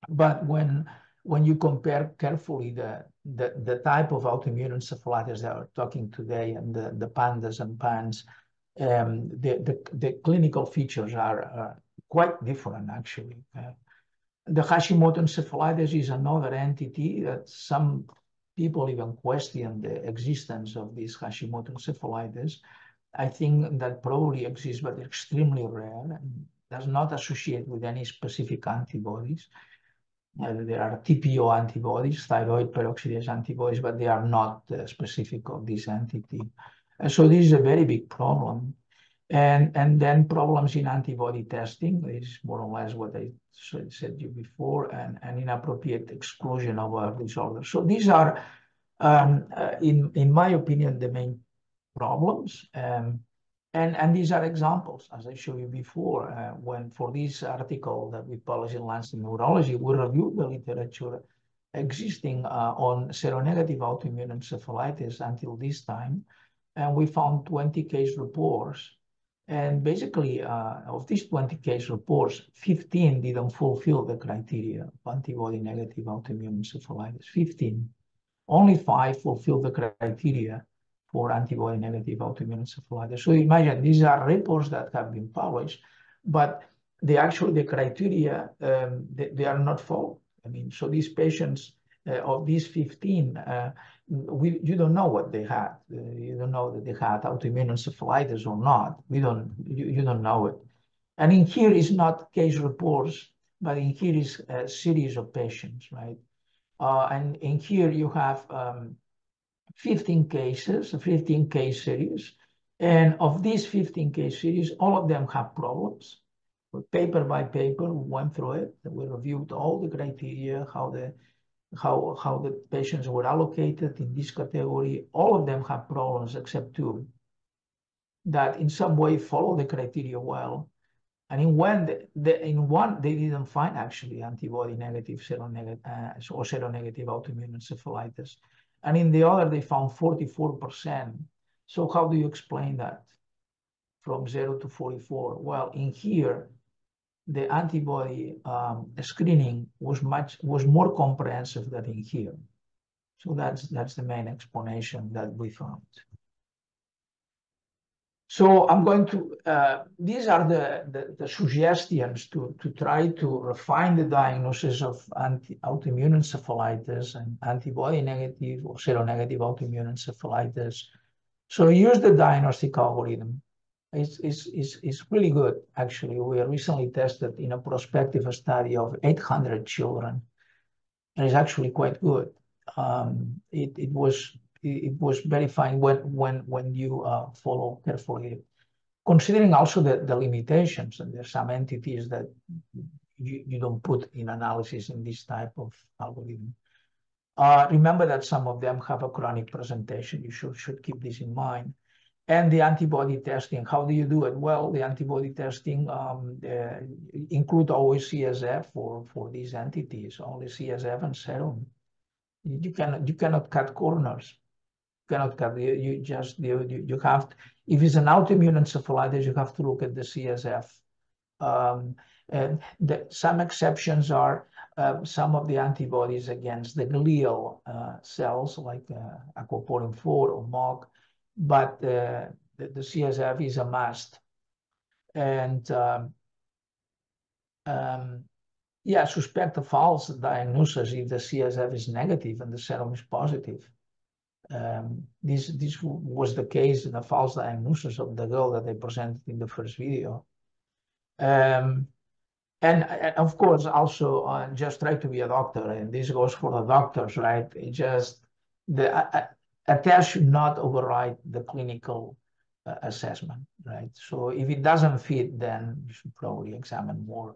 But when when you compare carefully the, the, the type of autoimmune encephalitis that we're talking today and the, the PANDAS and PANS, um, the, the, the, clinical features are, quite different, actually. Uh, the Hashimoto encephalitis is another entity that some people even question the existence of this Hashimoto encephalitis. I think that probably exists, but extremely rare and does not associate with any specific antibodies. Uh, there are TPO antibodies, thyroid peroxidase antibodies, but they are not uh, specific of this entity. And so this is a very big problem. And, and then problems in antibody testing is more or less what I said, you before, and, and inappropriate exclusion of a disorder. So these are, um, uh, in, in my opinion, the main problems. Um, And, and these are examples, as I showed you before, uh, when for this article that we published in Lancet Neurology, we reviewed the literature existing uh, on seronegative autoimmune encephalitis until this time. And we found 20 case reports. And basically, uh, of these 20 case reports, 15 didn't fulfill the criteria of antibody negative autoimmune encephalitis. 15. Only five fulfill the criteria for antibody negative autoimmune encephalitis. So imagine these are reports that have been published, but the actual the criteria, um, they, they, are not followed. I mean, so these patients uh, of these 15, uh, we, you don't know what they had. Uh, you don't know that they had autoimmune encephalitis or not. We don't, you, you don't know it. And in here is not case reports, but in here is a series of patients, right? Uh, and in here you have um, 15 cases, 15 case series. And of these 15 case series, all of them have problems. Paper by paper, we went through it. We reviewed all the criteria, how the how how the patients were allocated in this category. All of them have problems except two that in some way follow the criteria well. And in one, the, the, in one, they didn't find actually antibody negative seronegative uh, or seronegative autoimmune encephalitis. And in the other, they found 44%. So how do you explain that from 0 to 44? Well, in here, the antibody um, screening was much was more comprehensive than in here. So that's that's the main explanation that we found. So I'm going to, uh, these are the, the, the, suggestions to, to try to refine the diagnosis of anti, autoimmune encephalitis and antibody negative or seronegative autoimmune encephalitis. So use the diagnostic algorithm. It's, it's, it's, it's really good, actually. We recently tested in a prospective study of 800 children. And it's actually quite good. Um, it, it was it was very fine when when when you uh, follow carefully, considering also the, the limitations. And there's some entities that you, you don't put in analysis in this type of algorithm. Uh, remember that some of them have a chronic presentation. You should should keep this in mind. And the antibody testing, how do you do it? Well, the antibody testing um, uh, include always CSF for, for these entities, only CSF and serum. You cannot, you cannot cut corners cannot cover. You, you just you, you have to, if it's an autoimmune encephalitis, you have to look at the CSF. Um, and the, some exceptions are uh, some of the antibodies against the glial uh, cells, like uh, aquaporin 4 or MOG, but uh, the, the, CSF is a must. And um, um, yeah, suspect a false diagnosis if the CSF is negative and the serum is positive. Um, this this was the case in a false diagnosis of the girl that I presented in the first video. Um, and, of course, also uh, just try to be a doctor, and this goes for the doctors, right? It just the a, a test should not override the clinical uh, assessment, right? So if it doesn't fit, then you should probably examine more,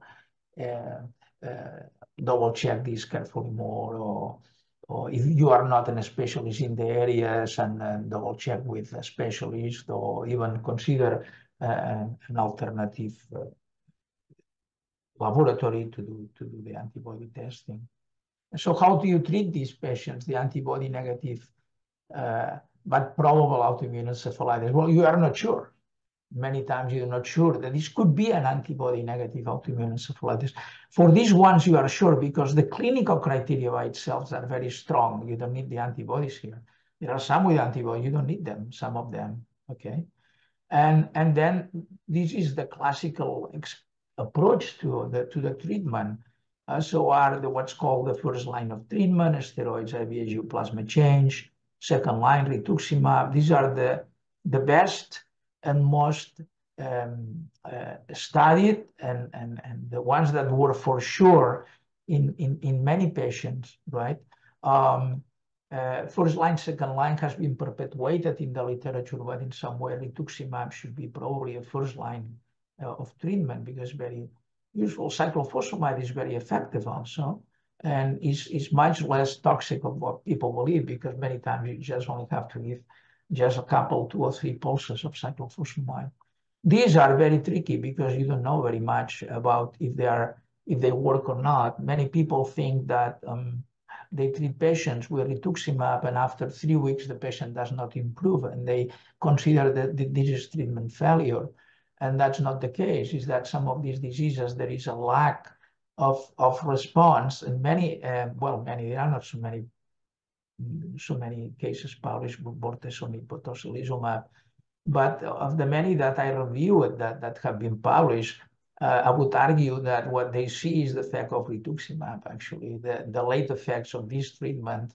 uh, uh double check this carefully more, or or if you are not a specialist in the areas and, and double check with a specialist or even consider uh, an alternative uh, laboratory to do, to do the antibody testing. So how do you treat these patients, the antibody negative, uh, but probable autoimmune encephalitis? Well, you are not sure many times you're not sure that this could be an antibody negative autoimmune encephalitis. For these ones, you are sure because the clinical criteria by itself are very strong. You don't need the antibodies here. There are some with antibodies, you don't need them, some of them, okay? And, and then this is the classical approach to the, to the treatment. Uh, so are the what's called the first line of treatment, steroids, IVIG, plasma change, second line rituximab. These are the, the best and most um, uh, studied and, and, and the ones that were for sure in, in, in many patients, right? Um, uh, first line, second line has been perpetuated in the literature, but in some way rituximab should be probably a first line uh, of treatment because very useful. Cyclophosphamide is very effective also and is, is much less toxic of what people believe because many times you just only have to give just a couple, two or three pulses of cyclophosphamide. These are very tricky because you don't know very much about if they are if they work or not. Many people think that um, they treat patients with rituximab, and after three weeks the patient does not improve, and they consider that this is treatment failure. And that's not the case. Is that some of these diseases there is a lack of of response, and many uh, well many there are not so many so many cases published with bortezomib, tocilizumab. But of the many that I reviewed that, that have been published, uh, I would argue that what they see is the effect of rituximab, actually, the, the late effects of this treatment.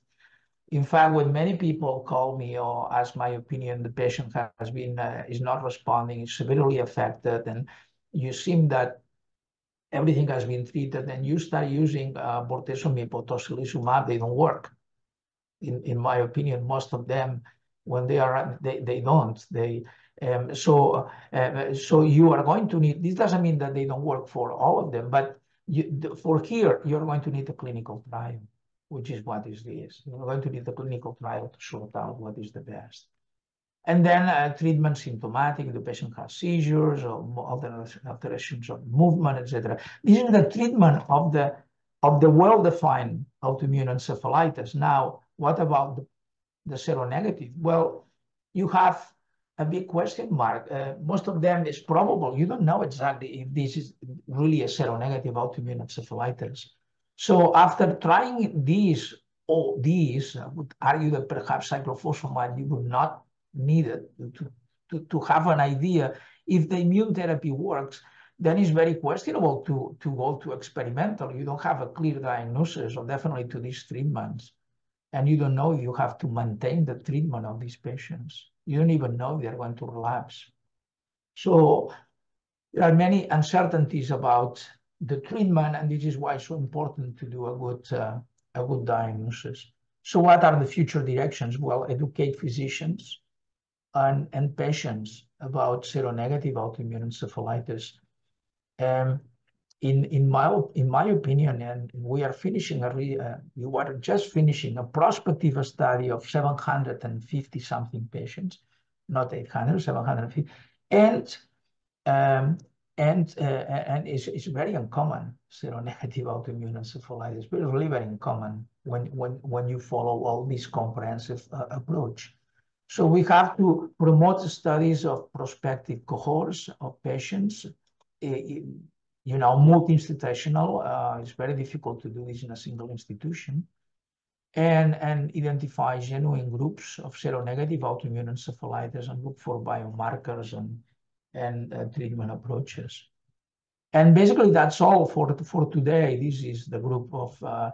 In fact, when many people call me or ask my opinion, the patient has been, uh, is not responding, is severely affected, and you seem that everything has been treated, and you start using uh, bortezomib or tocilizumab, they don't work in, in my opinion, most of them, when they are, they, they don't. They um, so uh, so you are going to need. This doesn't mean that they don't work for all of them, but you, for here you're going to need a clinical trial, which is what is this. You're going to need a clinical trial to sort out what is the best. And then uh, treatment symptomatic, the patient has seizures or alterations of movement, etc. This is the treatment of the of the well-defined autoimmune encephalitis. Now, what about the, seronegative? Well, you have a big question mark. Uh, most of them is probable. You don't know exactly if this is really a seronegative autoimmune encephalitis. So after trying these, all these, I would argue that perhaps cyclophosphamide you would not need it to, to, to have an idea if the immune therapy works then it's very questionable to, to go to experimental. You don't have a clear diagnosis, or definitely to these treatments and you don't know you have to maintain the treatment of these patients. You don't even know they're going to relapse. So there are many uncertainties about the treatment, and this is why it's so important to do a good, uh, a good diagnosis. So what are the future directions? Well, educate physicians and, and patients about seronegative autoimmune encephalitis. Um, in in my in my opinion, and we are finishing a re, uh, we were just finishing a prospective study of 750 something patients, not 800, 750, and um, and uh, and it's, it's very uncommon seronegative autoimmune encephalitis, but really very uncommon when when when you follow all this comprehensive uh, approach. So we have to promote studies of prospective cohorts of patients you know, multi-institutional. Uh, it's very difficult to do this in a single institution. And, and identify genuine groups of seronegative autoimmune encephalitis and look for biomarkers and, and uh, treatment approaches. And basically, that's all for, for today. This is the group of, uh,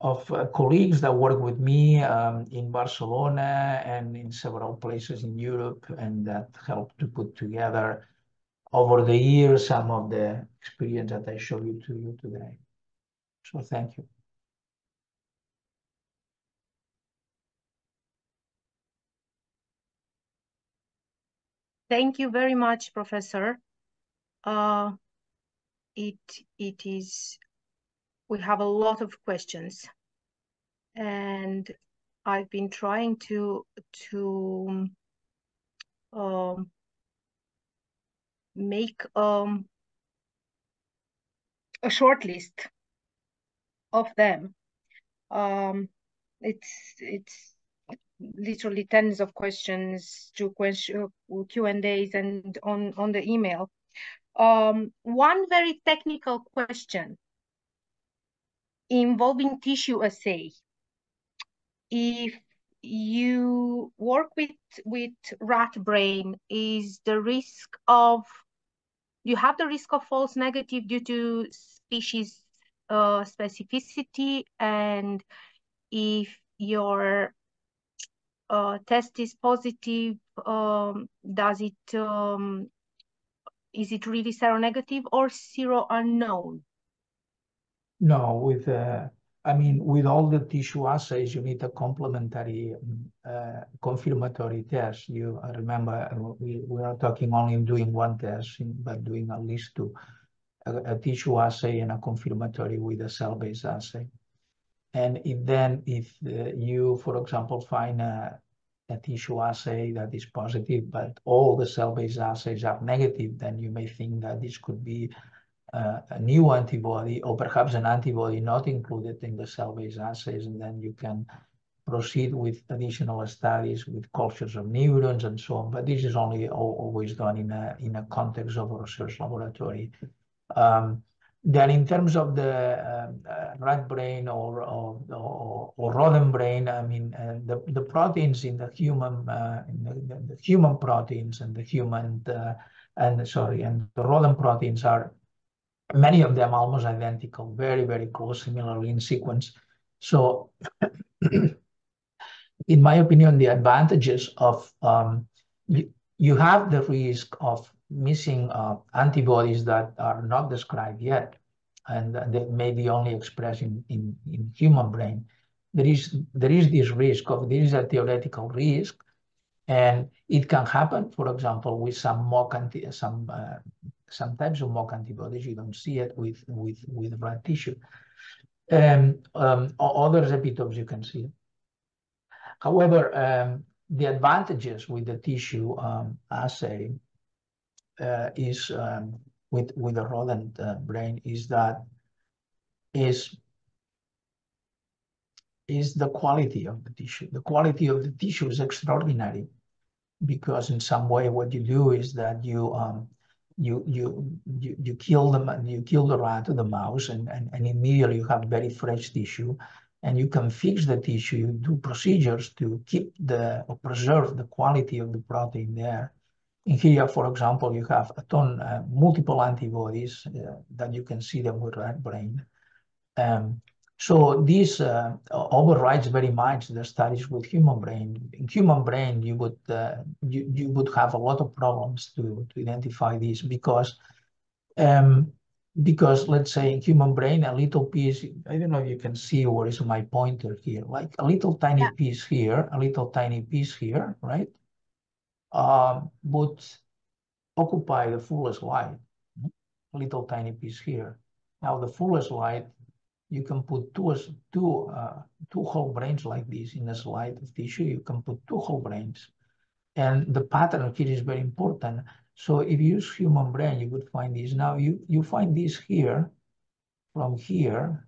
of uh, colleagues that work with me um, in Barcelona and in several places in Europe and that help to put together over the years some of the experience that I show you to you today. So thank you. Thank you very much, Professor. Uh, it it is we have a lot of questions, and I've been trying to to um, make um, a short list of them. Um, it's it's literally tens of questions to question Q and A's and on on the email. Um, one very technical question involving tissue assay. If you work with with rat brain, is the risk of you have the risk of false negative due to species uh, specificity and if your uh, test is positive um, does it um, is it really seronegative or zero unknown? No with uh, I mean, with all the tissue assays, you need a complementary uh, confirmatory test. You I remember uh, we, we are talking only doing one test, but doing at least two, a, a tissue assay and a confirmatory with a cell-based assay. And if then, if uh, you, for example, find a, a tissue assay that is positive, but all the cell-based assays are negative, then you may think that this could be uh, a new antibody or perhaps an antibody not included in the cell-based assays, and then you can proceed with additional studies with cultures of neurons and so on. But this is only always done in a in a context of a research laboratory. Um, then in terms of the uh, uh, rat brain or, or, or, or, rodent brain, I mean, uh, the, the proteins in the human, uh, in the, the, human proteins and the human, uh, and sorry, and the rodent proteins are, many of them almost identical, very, very close, similarly in sequence. So in my opinion, the advantages of, um, you, you have the risk of missing uh, antibodies that are not described yet, and they may be only expressed in, in, in human brain. There is, there is this risk of, there is a theoretical risk, and it can happen, for example, with some MOG anti, some, uh, some types of MOG antibodies. You don't see it with, with, with blood tissue. Um, um, other epitopes you can see. However, um, the advantages with the tissue um, assay uh, is um, with with the rodent uh, brain is that is is the quality of the tissue. The quality of the tissue is extraordinary because in some way what you do is that you um, you you you you kill them you kill the rat or the mouse and, and, and immediately you have very fresh tissue and you can fix the tissue you do procedures to keep the or preserve the quality of the protein there in here, for example, you have a ton, uh, multiple antibodies uh, that you can see them with rat brain. Um, so this uh, overrides very much the studies with human brain. In human brain, you would uh, you, you would have a lot of problems to, to identify this because um, because let's say in human brain, a little piece, I don't know if you can see where is my pointer here, like a little tiny yeah. piece here, a little tiny piece here, right? um, would occupy the fullest light, a little tiny piece here. Now the fullest light, you can put two, two, uh, two whole brains like this in a slide of tissue, you can put two whole brains. And the pattern here is very important. So if you use human brain, you would find this. Now you, you find this here, from here,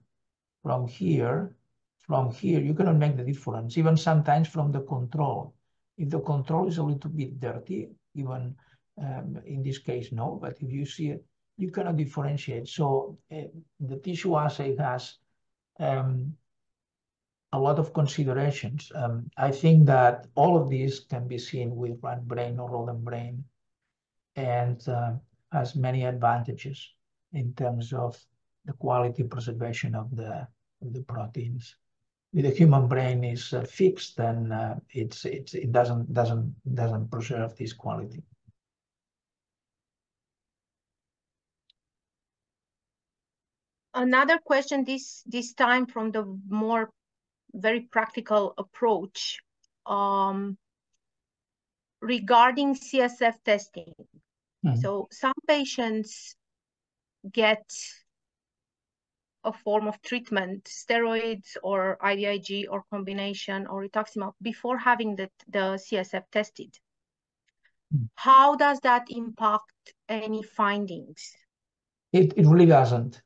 from here, from here, you cannot make the difference, even sometimes from the control. If the control is a little bit dirty, even um, in this case, no, but if you see it, you cannot differentiate. So uh, the tissue assay has um, a lot of considerations. Um, I think that all of these can be seen with rat brain or rodent brain and uh, has many advantages in terms of the quality preservation of the, of the proteins If the human brain is uh, fixed, then uh, it's, it's, it doesn't, doesn't, doesn't preserve this quality. Another question this, this time from the more very practical approach um, regarding CSF testing. Mm -hmm. So some patients get a form of treatment, steroids or IVIG or combination or rituximab before having the, the CSF tested. Hmm. How does that impact any findings? It, it really doesn't.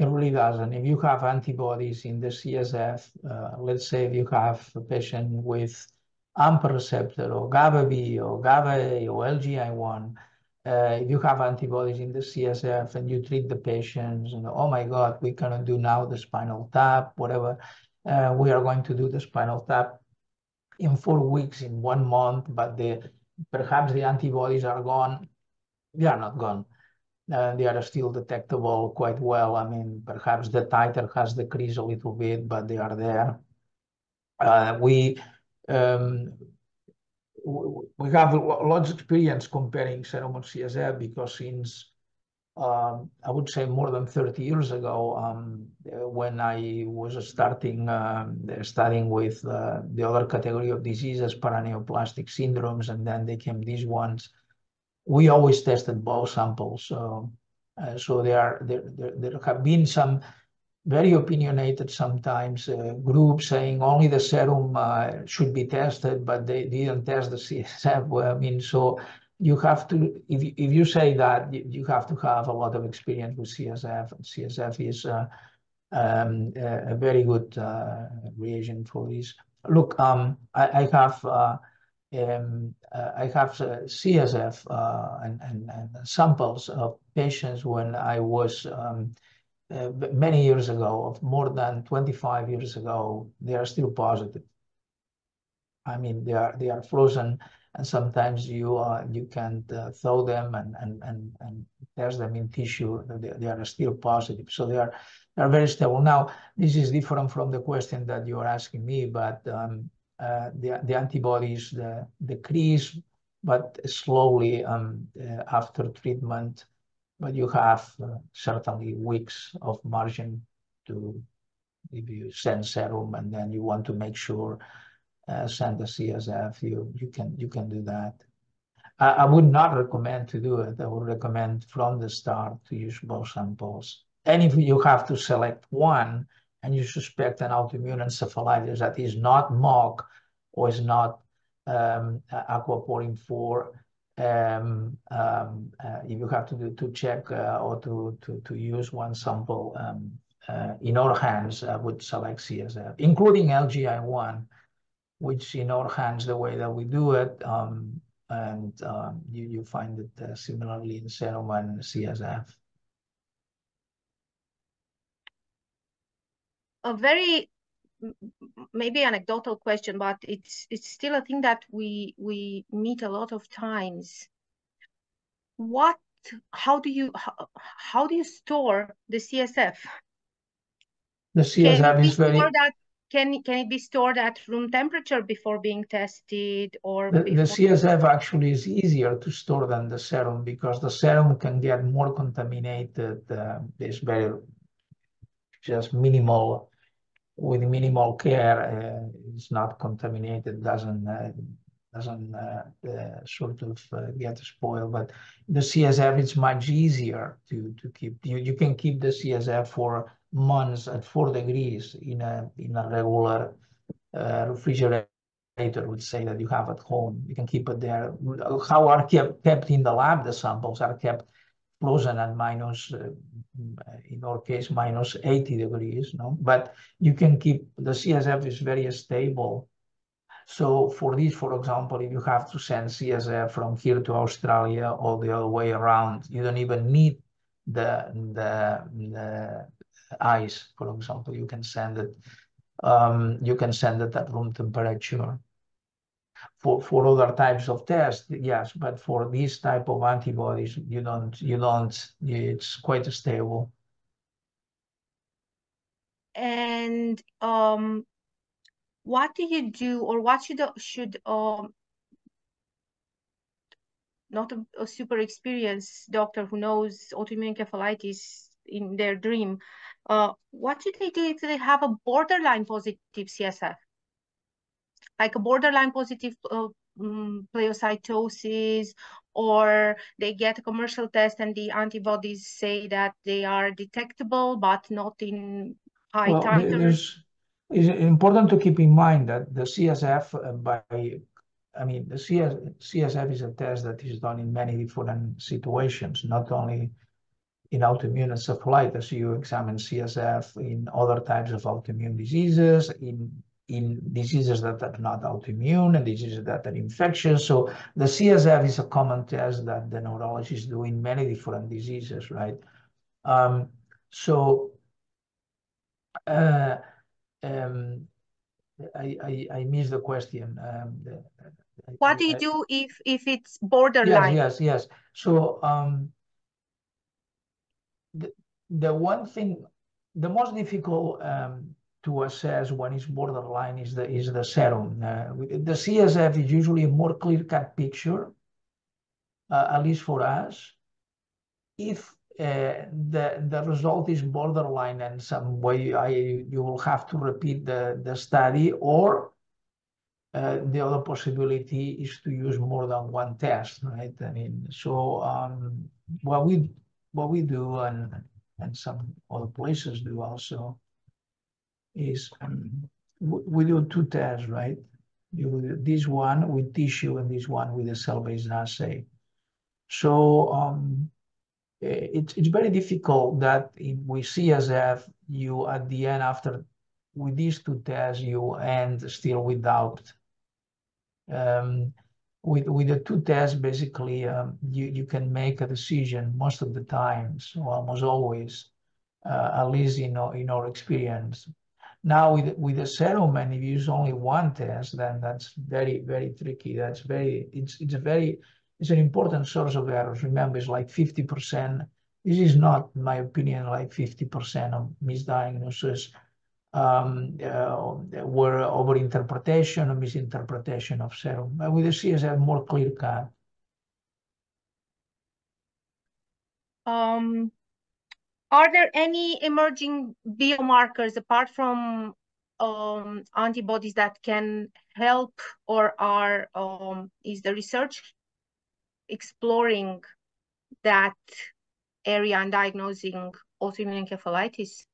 It really doesn't. If you have antibodies in the CSF, uh, let's say if you have a patient with AMPA receptor or GABA B or GABA or LGI1, uh, if you have antibodies in the CSF and you treat the patients, and oh my God, we cannot do now the spinal tap, whatever. Uh, we are going to do the spinal tap in four weeks, in one month, but the perhaps the antibodies are gone. They are not gone. Uh, they are still detectable quite well. I mean, perhaps the titer has decreased a little bit, but they are there. Uh, we um, we have lots of experience comparing Seromon CSF because since um, I would say more than 30 years ago, um, when I was starting uh, studying with uh, the other category of diseases, paraneoplastic syndromes, and then they came these ones, we always tested both samples. So, uh, so there, are, there, there, there have been some very opinionated sometimes, uh, groups saying only the serum uh, should be tested, but they didn't test the CSF. Well, I mean, so you have to, if, if you say that, you, you have to have a lot of experience with CSF. And CSF is uh, um, a, a, very good uh, reagent for this. Look, um, I, I have uh, um, uh, I have CSF and, and, and, samples of patients when I was um, uh, many years ago, of more than 25 years ago, they are still positive. I mean, they are they are frozen, and sometimes you uh, you can uh, thaw them and and and and test them in tissue. They, they are still positive, so they are they are very stable. Now, this is different from the question that you are asking me, but um, uh, the the antibodies the, decrease, but slowly um, uh, after treatment but you have uh, certainly weeks of margin to if you send serum and then you want to make sure uh, send the CSF, you you can you can do that. I, I, would not recommend to do it. I would recommend from the start to use both samples. And if you have to select one and you suspect an autoimmune encephalitis that is not MOG or is not um, aquaporin 4, um, um, uh, if you have to do, to check uh, or to, to, to use one sample um, uh, in our hands, I would select CSF, including LGI1, which in our hands, the way that we do it, um, and um, you, you find it uh, similarly in serum and CSF. A very maybe anecdotal question, but it's it's still a thing that we we meet a lot of times. What? How do you how, how do you store the CSF? The CSF is very. That, can can it be stored at room temperature before being tested, or the, the CSF actually is easier to store than the serum because the serum can get more contaminated. Uh, there's very just minimal with minimal care, uh, it's not contaminated, doesn't uh, doesn't uh, sort of get spoiled. But the CSF is much easier to to keep. You you can keep the CSF for months at four degrees in a in a regular refrigerator would say that you have at home. You can keep it there. How are kept, kept in the lab? The samples are kept frozen at minus, uh, in our case, minus 80 degrees, no? But you can keep, the CSF is very stable. So for this, for example, if you have to send CSF from here to Australia or the other way around, you don't even need the, the, the ice, for example, you can send it, um, you can send it at room temperature for for other types of tests yes but for this type of antibodies you don't you don't it's quite stable. And um what do you do or what should should um not a, a super experienced doctor who knows autoimmune encephalitis in their dream uh what should they do if they have a borderline positive csf like a borderline positive uh, um, pleocytosis or they get a commercial test and the antibodies say that they are detectable but not in high well, titers. It's important to keep in mind that the CSF uh, by I mean the CS, CSF is a test that is done in many different situations, not only in autoimmune encephalitis, you examine CSF in other types of autoimmune diseases, in in diseases that are not autoimmune and diseases that are infectious. So the CSF is a common test that the neurologists do in many different diseases, right? Um, so uh, um, I, I, I missed the question. Um, the, what do you do if if it's borderline? Yes, yes, yes. So um, the the one thing, the most difficult um, to assess when it's borderline is the is the serum. Uh, the CSF is usually a more clear-cut picture, uh, at least for us. If uh, the the result is borderline and some way, I you will have to repeat the the study, or uh, the other possibility is to use more than one test, right? I mean, so um, what we what we do and and some other places do also, is um, we do two tests, right? You, this one with tissue and this one with a cell-based assay. So um, it's it's very difficult that in, we CSF you at the end after with these two tests you end still without. Um, with with the two tests, basically um, you you can make a decision most of the times, almost always, uh, at least in our, in our experience. Now with with the serum, and if you use only one test, then that's very very tricky. That's very it's it's a very it's an important source of errors. Remember, it's like 50%. This is not, in my opinion, like 50% of misdiagnoses um, uh, were overinterpretation or misinterpretation of serum. But with the CSF, more clear cut. Um, are there any emerging biomarkers apart from um, antibodies that can help or are um, is the research exploring that area and diagnosing autoimmune encephalitis?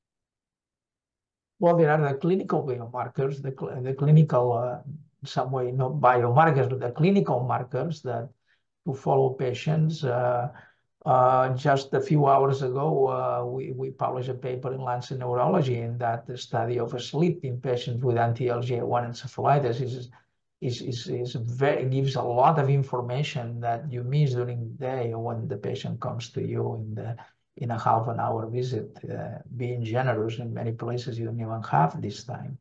Well, there are the clinical biomarkers, the, the clinical, uh, some way, not biomarkers, but the clinical markers that to follow patients. Uh, uh, just a few hours ago, uh, we, we published a paper in Lancet Neurology in that the study of sleep in patients with anti-LGI1 encephalitis is is, is, is very, gives a lot of information that you miss during the day when the patient comes to you in the in a half an hour visit. Uh, being generous in many places, you don't even have this time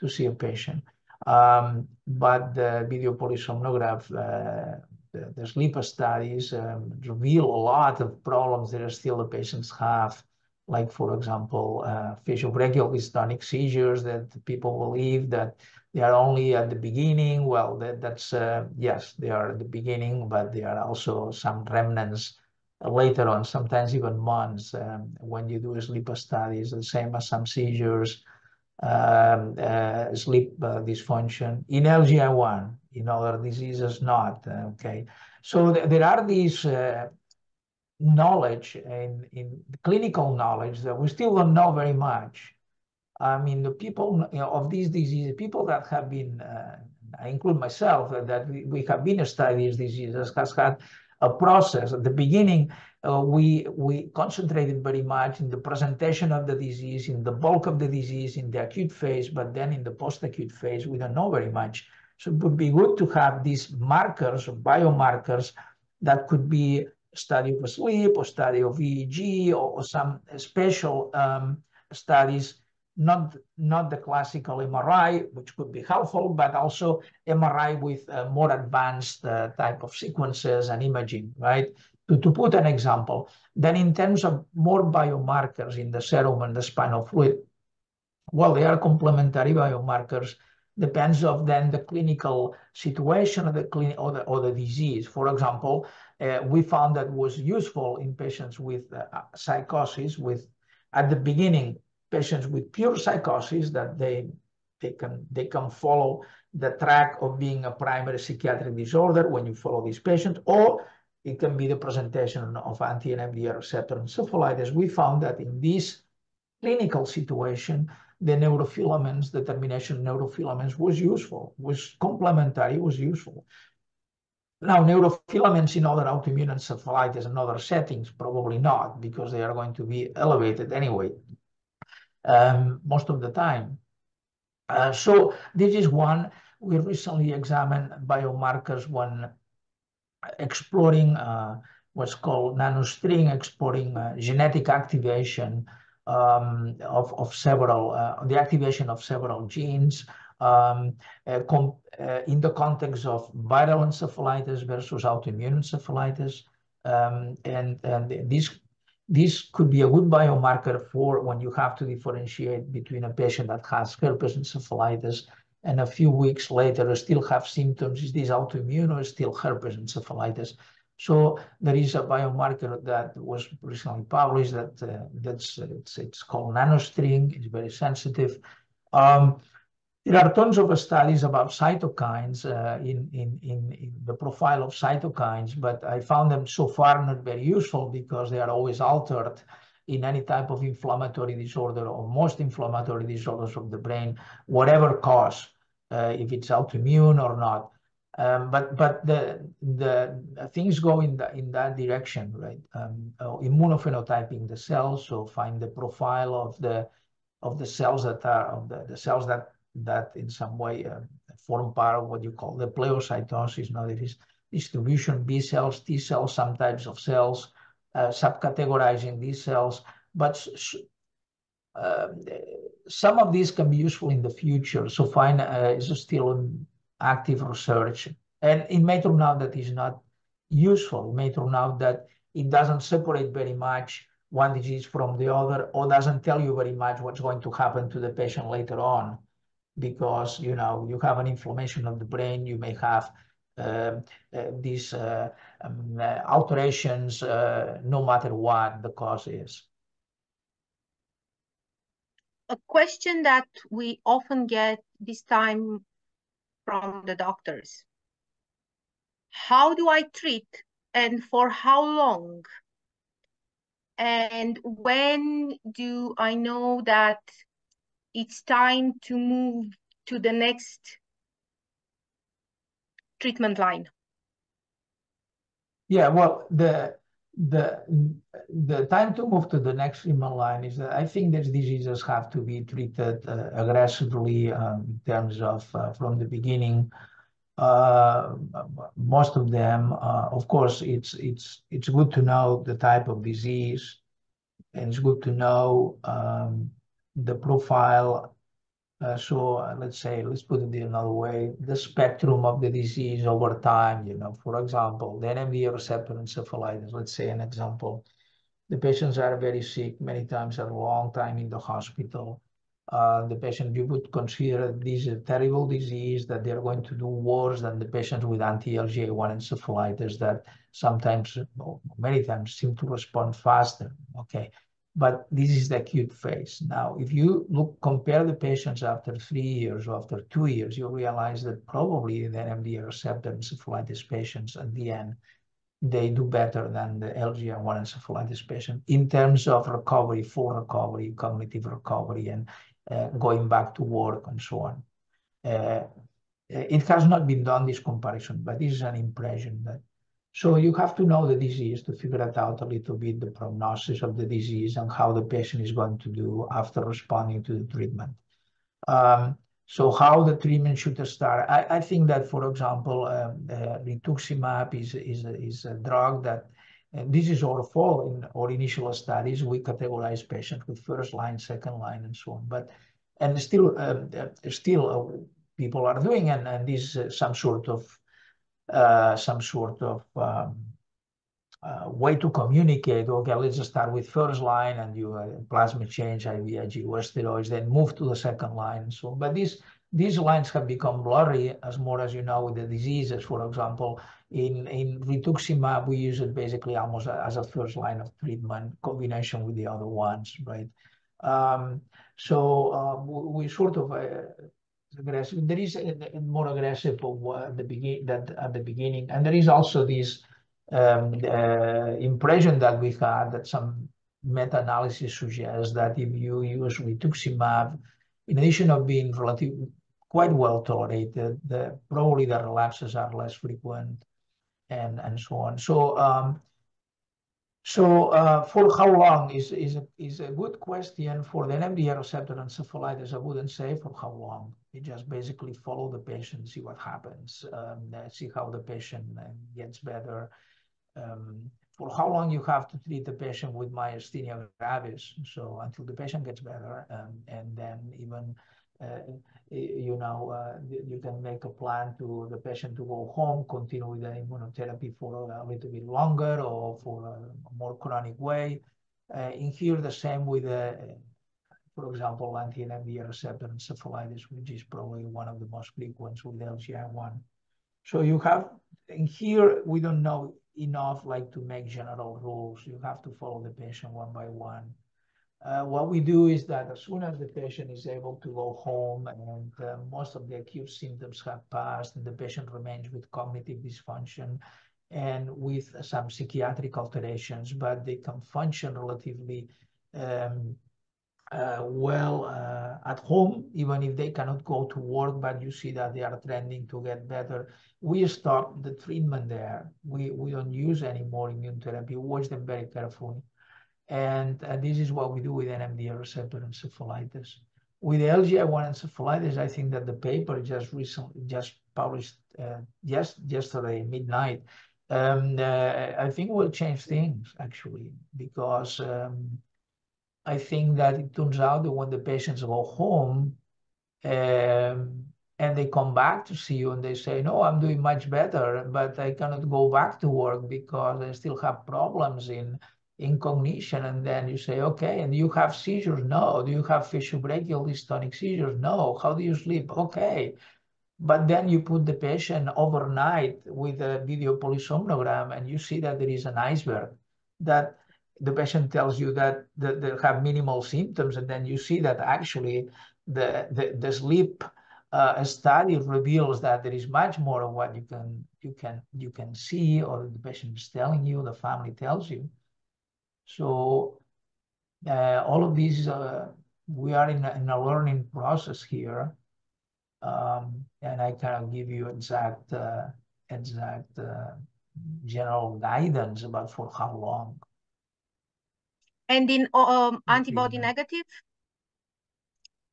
to see a patient. Um, but the video polysomnograph, uh, the, sleep studies um, reveal a lot of problems that are still the patients have like for example, uh, facial dystonic seizures that people believe that they are only at the beginning. Well, that, that's, uh, yes, they are at the beginning, but there are also some remnants later on, sometimes even months, um, when you do sleep studies, the same as some seizures, um, uh, sleep uh, dysfunction. In LGI1, in other diseases, not, okay? So th there are these uh, knowledge in, in clinical knowledge that we still don't know very much. I mean, the people you know, of these diseases, people that have been, uh, I include myself, uh, that we, we, have been studying these diseases, has had a process. At the beginning, uh, we, we concentrated very much in the presentation of the disease, in the bulk of the disease, in the acute phase, but then in the post-acute phase, we don't know very much. So it would be good to have these markers or biomarkers that could be study of sleep or study of EEG or, or some special um, studies, not, not the classical MRI, which could be helpful, but also MRI with uh, more advanced uh, type of sequences and imaging, right? To, to put an example, then in terms of more biomarkers in the serum and the spinal fluid, well, they are complementary biomarkers depends of then the clinical situation of the clinic or the, or the disease. For example, uh, we found that was useful in patients with uh, psychosis with at the beginning patients with pure psychosis that they they can they can follow the track of being a primary psychiatric disorder when you follow these patients or it can be the presentation of anti-NMDA receptor encephalitis. We found that in this clinical situation, the neurofilaments, the neurofilaments was useful, was complementary, was useful. Now, neurofilaments in other autoimmune encephalitis and other settings, probably not, because they are going to be elevated anyway, um, most of the time. Uh, so this is one, we recently examined biomarkers when exploring uh, what's called nanostring, exploring uh, genetic activation um, of, of several, uh, the activation of several genes um, uh, uh, in the context of viral encephalitis versus autoimmune encephalitis. Um, and, and this, this could be a good biomarker for when you have to differentiate between a patient that has herpes encephalitis and a few weeks later still have symptoms. Is this autoimmune or still herpes encephalitis? So there is a biomarker that was recently published that uh, that's it's, it's called nanostring. It's very sensitive. Um, there are tons of studies about cytokines uh, in, in, in, in, the profile of cytokines, but I found them so far not very useful because they are always altered in any type of inflammatory disorder or most inflammatory disorders of the brain, whatever cause, uh, if it's autoimmune or not. Um, but but the the things go in the, in that direction, right? Um, uh, immunophenotyping the cells, so find the profile of the of the cells that are of the, the cells that that in some way uh, form part of what you call the pleocytosis. Now there is distribution B cells, T cells, some types of cells, uh, subcategorizing these cells, but uh, some of these can be useful in the future. So find uh, is still active research. And it may turn out that is not useful. It may turn out that it doesn't separate very much one disease from the other or doesn't tell you very much what's going to happen to the patient later on because you know you have an inflammation of the brain you may have uh, uh, these uh, um, uh, alterations uh, no matter what the cause is a question that we often get this time from the doctors. How do I treat and for how long? And when do I know that it's time to move to the next treatment line? Yeah, well, the the the time to move to the next treatment line is that I think these diseases have to be treated uh, aggressively um, in terms of uh, from the beginning. Uh, most of them, uh, of course, it's it's it's good to know the type of disease, and it's good to know um, the profile uh, so uh, let's say, let's put it another way, the spectrum of the disease over time, you know, for example, the NMDA receptor encephalitis, let's say an example. The patients are very sick, many times a long time in the hospital. Uh, the patient, you would consider this a terrible disease that they're going to do worse than the patients with anti-LGI1 encephalitis that sometimes, many times, seem to respond faster. Okay, but this is the acute phase. Now, if you look, compare the patients after three years or after two years, you realize that probably the NMDA receptor encephalitis patients at the end, they do better than the LGI1 encephalitis patient in terms of recovery, full recovery, cognitive recovery, and uh, going back to work and so on. Uh, it has not been done, this comparison, but this is an impression that so you have to know the disease to figure it out a little bit, the prognosis of the disease and how the patient is going to do after responding to the treatment. Um, so how the treatment should start. I, I think that, for example, um, uh, rituximab is, is, is a drug that, and this is our fall in our initial studies, we categorize patients with first line, second line, and so on. But and still, um, uh, still uh, people are doing, and, and this is some sort of uh, some sort of um, uh, way to communicate. Okay, let's just start with first line and you uh, plasma change, IVIG, steroids, then move to the second line so. But these these lines have become blurry as more as you know with the diseases. For example, in, in rituximab, we use it basically almost as a first line of treatment combination with the other ones, right? Um, so uh, we sort of uh, aggressive. There is a, a more aggressive at the begin that at the beginning, and there is also this um, uh, impression that we had that some meta-analysis suggests that if you use rituximab, in addition of being relatively quite well tolerated, the, probably the relapses are less frequent and, and so on. So um, so uh, for how long is, is, a, is a good question. For the NMDA receptor encephalitis, I wouldn't say for how long. You just basically follow the patient, see what happens, um, see how the patient uh, gets better. Um, for how long you have to treat the patient with myasthenia gravis, so until the patient gets better, um, and then even uh, you know, uh, you can make a plan to the patient to go home, continue with the immunotherapy for a little bit longer or for a more chronic way. Uh, in here, the same with, for example, anti-NMDA receptor encephalitis, which is probably one of the most frequent with LGI1. So you have, in here, we don't know enough like to make general rules. You have to follow the patient one by one. Uh, what we do is that as soon as the patient is able to go home and uh, most of the acute symptoms have passed and the patient remains with cognitive dysfunction and with some psychiatric alterations, but they can function relatively um, uh, well uh, at home, even if they cannot go to work, but you see that they are trending to get better. We stop the treatment there. We, we don't use any more immune therapy. Watch them very carefully. And uh, this is what we do with NMDA receptor encephalitis. With LGI1 encephalitis, I think that the paper just recently, just published uh, just yesterday midnight, um, uh, I think will change things actually because um, I think that it turns out that when the patients go home um, and they come back to see you and they say, no, I'm doing much better, but I cannot go back to work because I still have problems in, in cognition. And then you say, okay, and you have seizures? No. Do you have facial-brachial dystonic seizures? No. How do you sleep? Okay. But then you put the patient overnight with a video polysomnogram and you see that there is an iceberg that the patient tells you that they have minimal symptoms, and then you see that actually the, the, the sleep uh, study reveals that there is much more of what you can you can you can see or the patient is telling you, the family tells you. So uh, all of these, uh, we are in a, in a learning process here, um, and I cannot give you exact uh, exact uh, general guidance about for how long. And in um, antibody negative?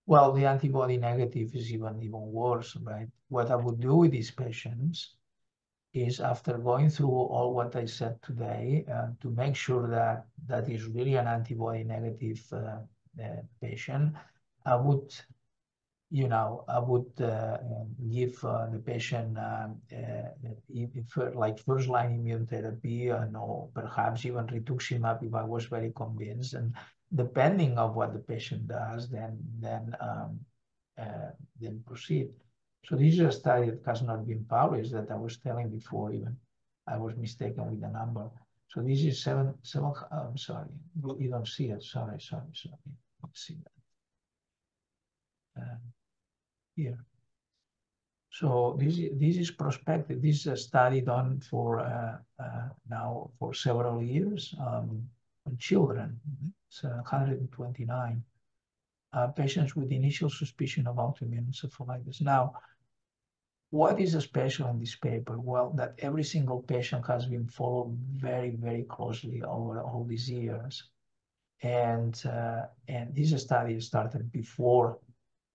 Well, the antibody negative is even even worse, right? What I would do with these patients is after going through all what I said today, uh, to make sure that that is really an antibody negative uh, uh, patient, I would you know, I would uh, give uh, the patient uh, if, like first line immune therapy, or perhaps even rituximab if I was very convinced. And depending of what the patient does, then then um, then proceed. So this is a study that has not been published that I was telling before even. I was mistaken with the number. So this is seven, seven, I'm sorry, you don't see it. Sorry, sorry, sorry. Let's see that. Um, here. So this, this is prospective. This is a study done for uh, uh, now for several years um, on children. It's uh, 129 uh, patients with initial suspicion of autoimmune encephalitis. Now, what is special in this paper? Well, that every single patient has been followed very, very closely over all these years. And, uh, and this study started before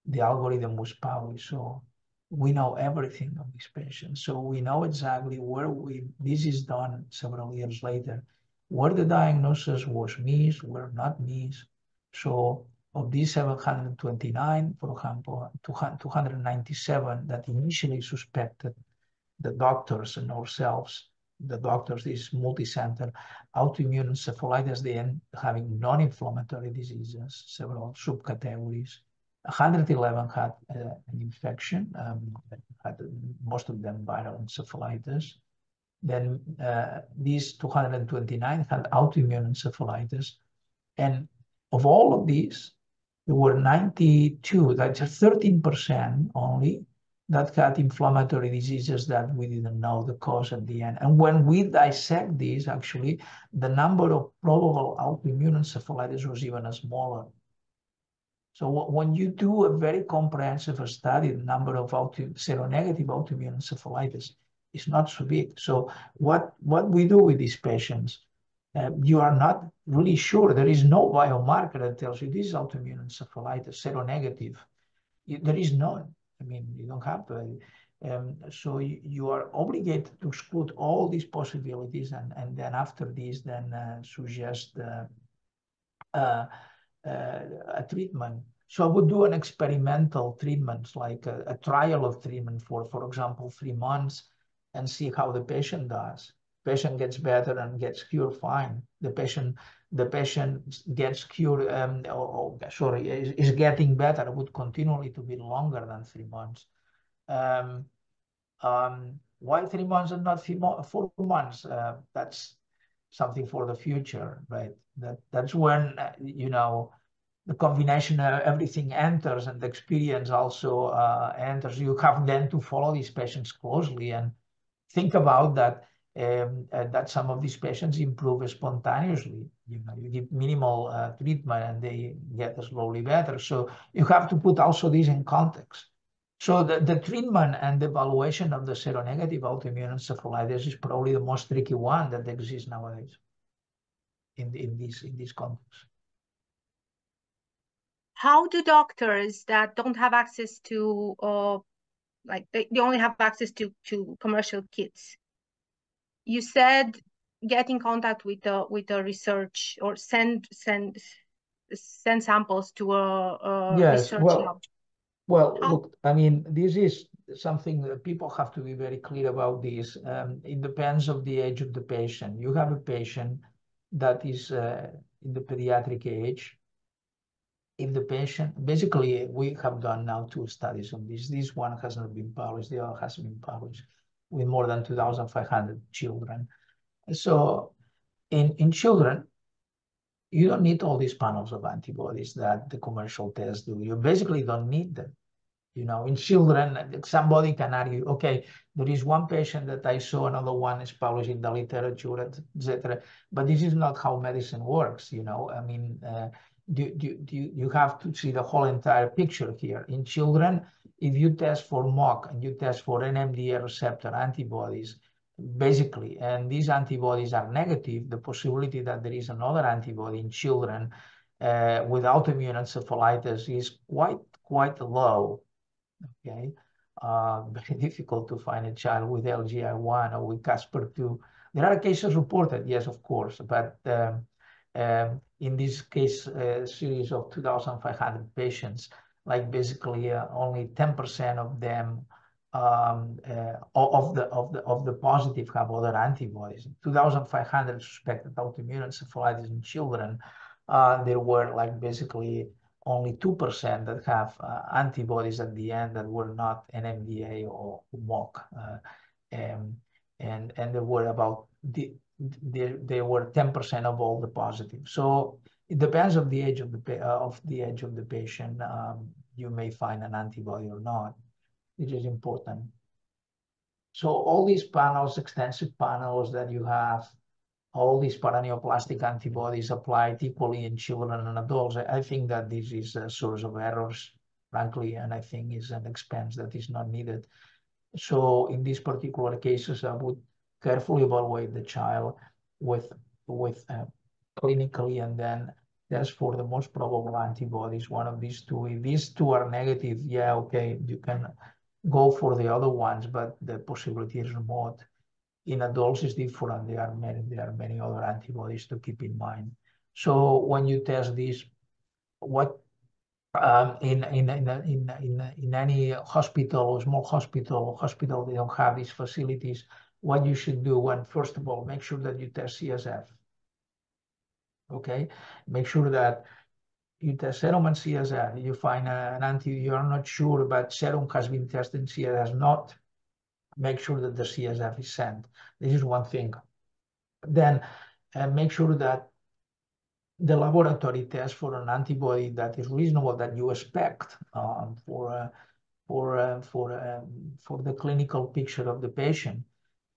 the algorithm was published. So we know everything of patients. So we know exactly where we, this is done several years later, where the diagnosis was missed, where not missed. So of these 729, for example, 297 that initially suspected the doctors and ourselves, the doctors, this multi-center autoimmune encephalitis, then having non-inflammatory diseases, several subcategories, 111 had uh, an infection, um, had most of them viral encephalitis. Then uh, these 229 had autoimmune encephalitis. And of all of these, there were 92, that's 13% only, that had inflammatory diseases that we didn't know the cause at the end. And when we dissect these, actually, the number of probable autoimmune encephalitis was even smaller. So when you do a very comprehensive study, the number of auto, seronegative autoimmune encephalitis is not so big. So what, what we do with these patients, uh, you are not really sure. There is no biomarker that tells you this is autoimmune encephalitis, seronegative. there is none. I mean, you don't have to. Um, so you, are obligated to exclude all these possibilities and, and then after this, then uh, suggest uh uh, a treatment. So I would do an experimental treatment, like a, a, trial of treatment for, for example, three months and see how the patient does. Patient gets better and gets cured fine. The patient, the patient gets cured, um, oh, sorry, is, is, getting better. would continually to be longer than three months. Um, um, why three months and not four months? Uh, that's something for the future, right? That that's when uh, you know the combination of everything enters and the experience also uh, enters. You have then to follow these patients closely and think about that. um, that some of these patients improve spontaneously. You know, you give minimal uh, treatment and they get slowly better. So you have to put also this in context. So the, the treatment and the evaluation of the seronegative autoimmune encephalitis is probably the most tricky one that exists nowadays in, in this in this context. How do doctors that don't have access to uh, like they, they only have access to to commercial kits you said get in contact with the with the research or send send send samples to a, a yes, research well, lab. Well, look, I mean, this is something that people have to be very clear about this. Um, it depends of the age of the patient. You have a patient that is uh, in the pediatric age. If the patient, basically, we have done now two studies on this. This one has not been published. The other has been published with more than 2,500 children. So in, in children, you don't need all these panels of antibodies that the commercial tests do. You basically don't need them. You know, in children, somebody can argue, okay, there is one patient that I saw, another one is published in the literature, etc. But this is not how medicine works. You know, I mean, uh, do, do, do you have to see the whole entire picture here. In children, if you test for MOG and you test for NMDA receptor antibodies, basically, and these antibodies are negative, the possibility that there is another antibody in children uh, with autoimmune encephalitis is quite, quite low, okay? Uh, very difficult to find a child with LGI1 or with CASPR2. There are cases reported, yes, of course, but um, um, in this case uh, series of 2,500 patients, like basically uh, only 10% of them um, uh, of the of the of the positive have other antibodies. 2,500 suspected autoimmune encephalitis in children. Uh, there were like basically only 2% that have uh, antibodies at the end that were not NMDA or MOG. Uh, um, and, and there were about the, they, they were 10% of all the positive. So it depends of the age of the uh, of the age of the patient. Um, you may find an antibody or not, which is important. So all these panels, extensive panels that you have, all these paraneoplastic antibodies applied equally in children and adults, I think that this is a source of errors, frankly, and I think is an expense that is not needed. So in these particular cases, I would carefully evaluate the child with with uh, clinically and then test for the most probable antibodies, one of these two. If these two are negative, yeah, okay, you can go for the other ones, but the possibility is remote. In adults, is different. There are many, there are many other antibodies to keep in mind. So when you test this, what um, in, in, in, in, in, in any hospital small hospital, hospital, they don't have these facilities what you should do when, first of all, make sure that you test CSF. Okay, make sure that you test serum and CSF. You find an anti, you are not sure, but serum has been tested, CSF has not. Make sure that the CSF is sent. This is one thing. Then uh, make sure that the laboratory test for an antibody that is reasonable that you expect um, for uh, for uh, for um, for the clinical picture of the patient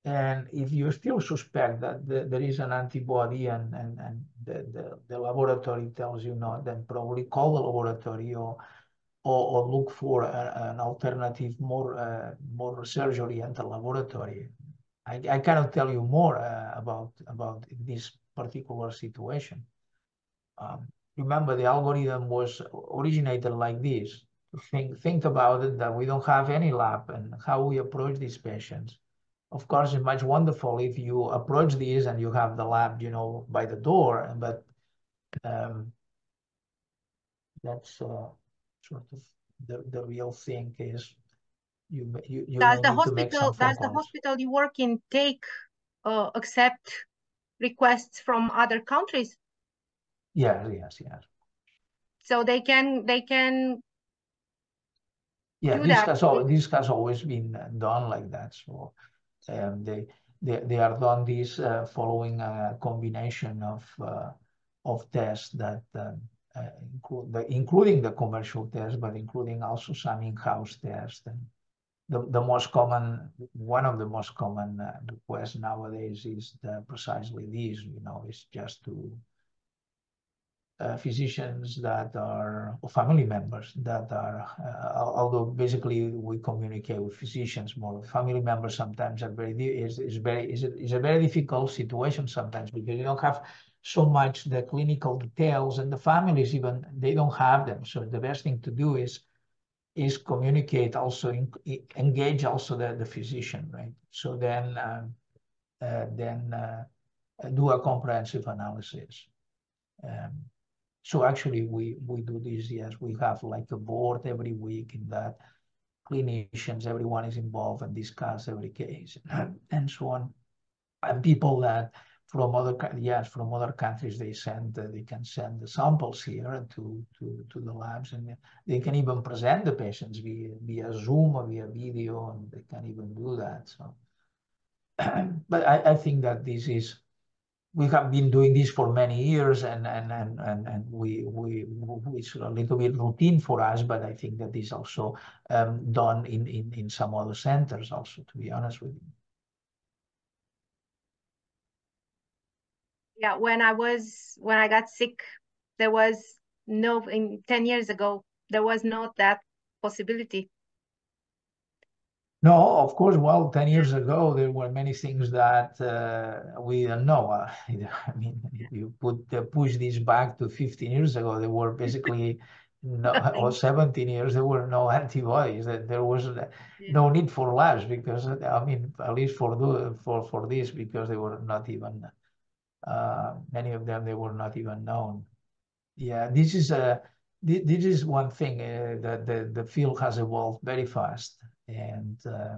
and if you still suspect that the, there is an antibody and, and, and the, the, the, laboratory tells you not, then probably call the laboratory or, or, or look for a, an alternative, more, uh, more research-oriented laboratory. I, I cannot tell you more uh, about, about this particular situation. Um, remember, the algorithm was originated like this. Think, think about it that we don't have any lab and how we approach these patients of course, it's much wonderful if you approach these and you have the lab, you know, by the door, but um, that's uh, sort of the, the real thing is you you, you does the hospital does the hospital you work in take uh, accept requests from other countries? Yes yes yes so they can they can yeah this that. has all this has always been done like that. So um, they, they, they are done this uh, following a combination of, uh, of tests that um, include the, including the commercial tests, but including also some in-house tests. And the, the most common, one of the most common uh, requests nowadays is the, precisely this, you know, is just to uh, physicians that are or family members that are uh, although basically we communicate with physicians more family members sometimes are very is, is very is a, is a very difficult situation sometimes because you don't have so much the clinical details and the families even they don't have them. So the best thing to do is is communicate also in, engage also the, the physician right? So then uh, uh, then uh, do a comprehensive analysis. Um, so actually we we do this yes we have like a board every week in that clinicians everyone is involved and discuss every case and so on. And people that from other yes from other countries they send uh, they can send the samples here to to to the labs and they can even present the patients via via zoom or via video and they can even do that so. But I, I think that this is we have been doing this for many years and and and and, and we we it's a little bit routine for us but i think that is also um, done in, in in some other centers also to be honest with you yeah when i was when i got sick there was no in 10 years ago there was not that possibility no, of course. Well, 10 years ago, there were many things that uh, we didn't know. Uh, I mean, if you put uh, push this back to 15 years ago, there were basically no, or 17 years, there were no antibodies. There was no need for labs because, I mean, at least for the, for for this, because they were not even uh, many of them they were not even known. Yeah, this is a this is one thing uh, that the the field has evolved very fast and uh,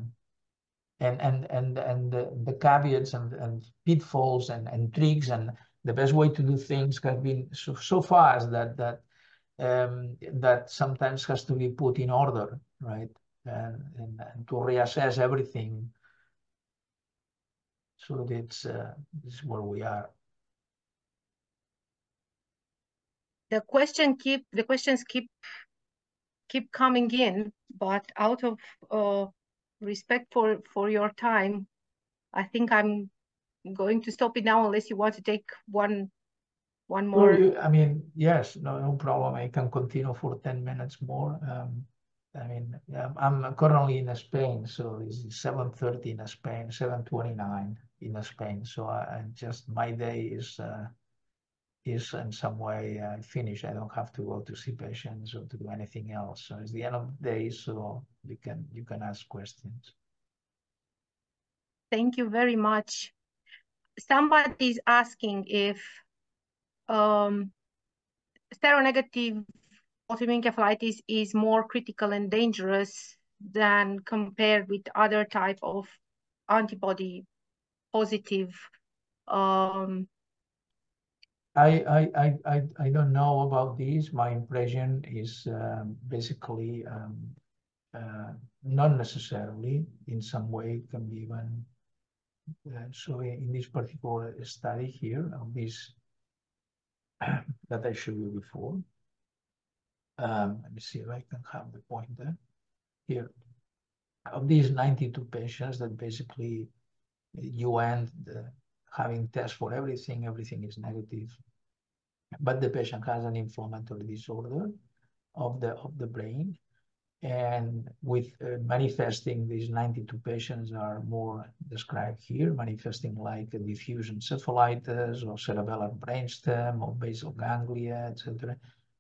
and and and and the, the caveats and, and pitfalls and, and tricks and the best way to do things have been so, so fast that that um, that sometimes has to be put in order, right? And, and, and to reassess everything. So that's uh, this is where we are. The question keep the questions keep keep coming in, but out of uh, respect for, for your time, I think I'm going to stop it now unless you want to take one one more. Well, I mean, yes, no, no problem. I can continue for 10 minutes more. Um, I mean, I'm currently in Spain, so it's 7.30 in Spain, 7.29 in Spain. So I, I just, my day is uh, is in some way uh, finished. I don't have to go to see patients or to do anything else. So it's the end of the day, so you can you can ask questions. Thank you very much. Somebody is asking if um, seronegative autoimmune encephalitis is more critical and dangerous than compared with other type of antibody positive um, I, I, I, I don't know about this. My impression is um, basically um, uh, not necessarily in some way can be even. Uh, so in this particular study here of this that I showed you before, um, let me see if I can have the pointer here. Of these 92 patients that basically you end the, having tests for everything, everything is negative. But the patient has an inflammatory disorder of the of the brain, and with uh, manifesting these 92 patients are more described here, manifesting like a diffuse encephalitis or cerebellar brainstem or basal ganglia, etc.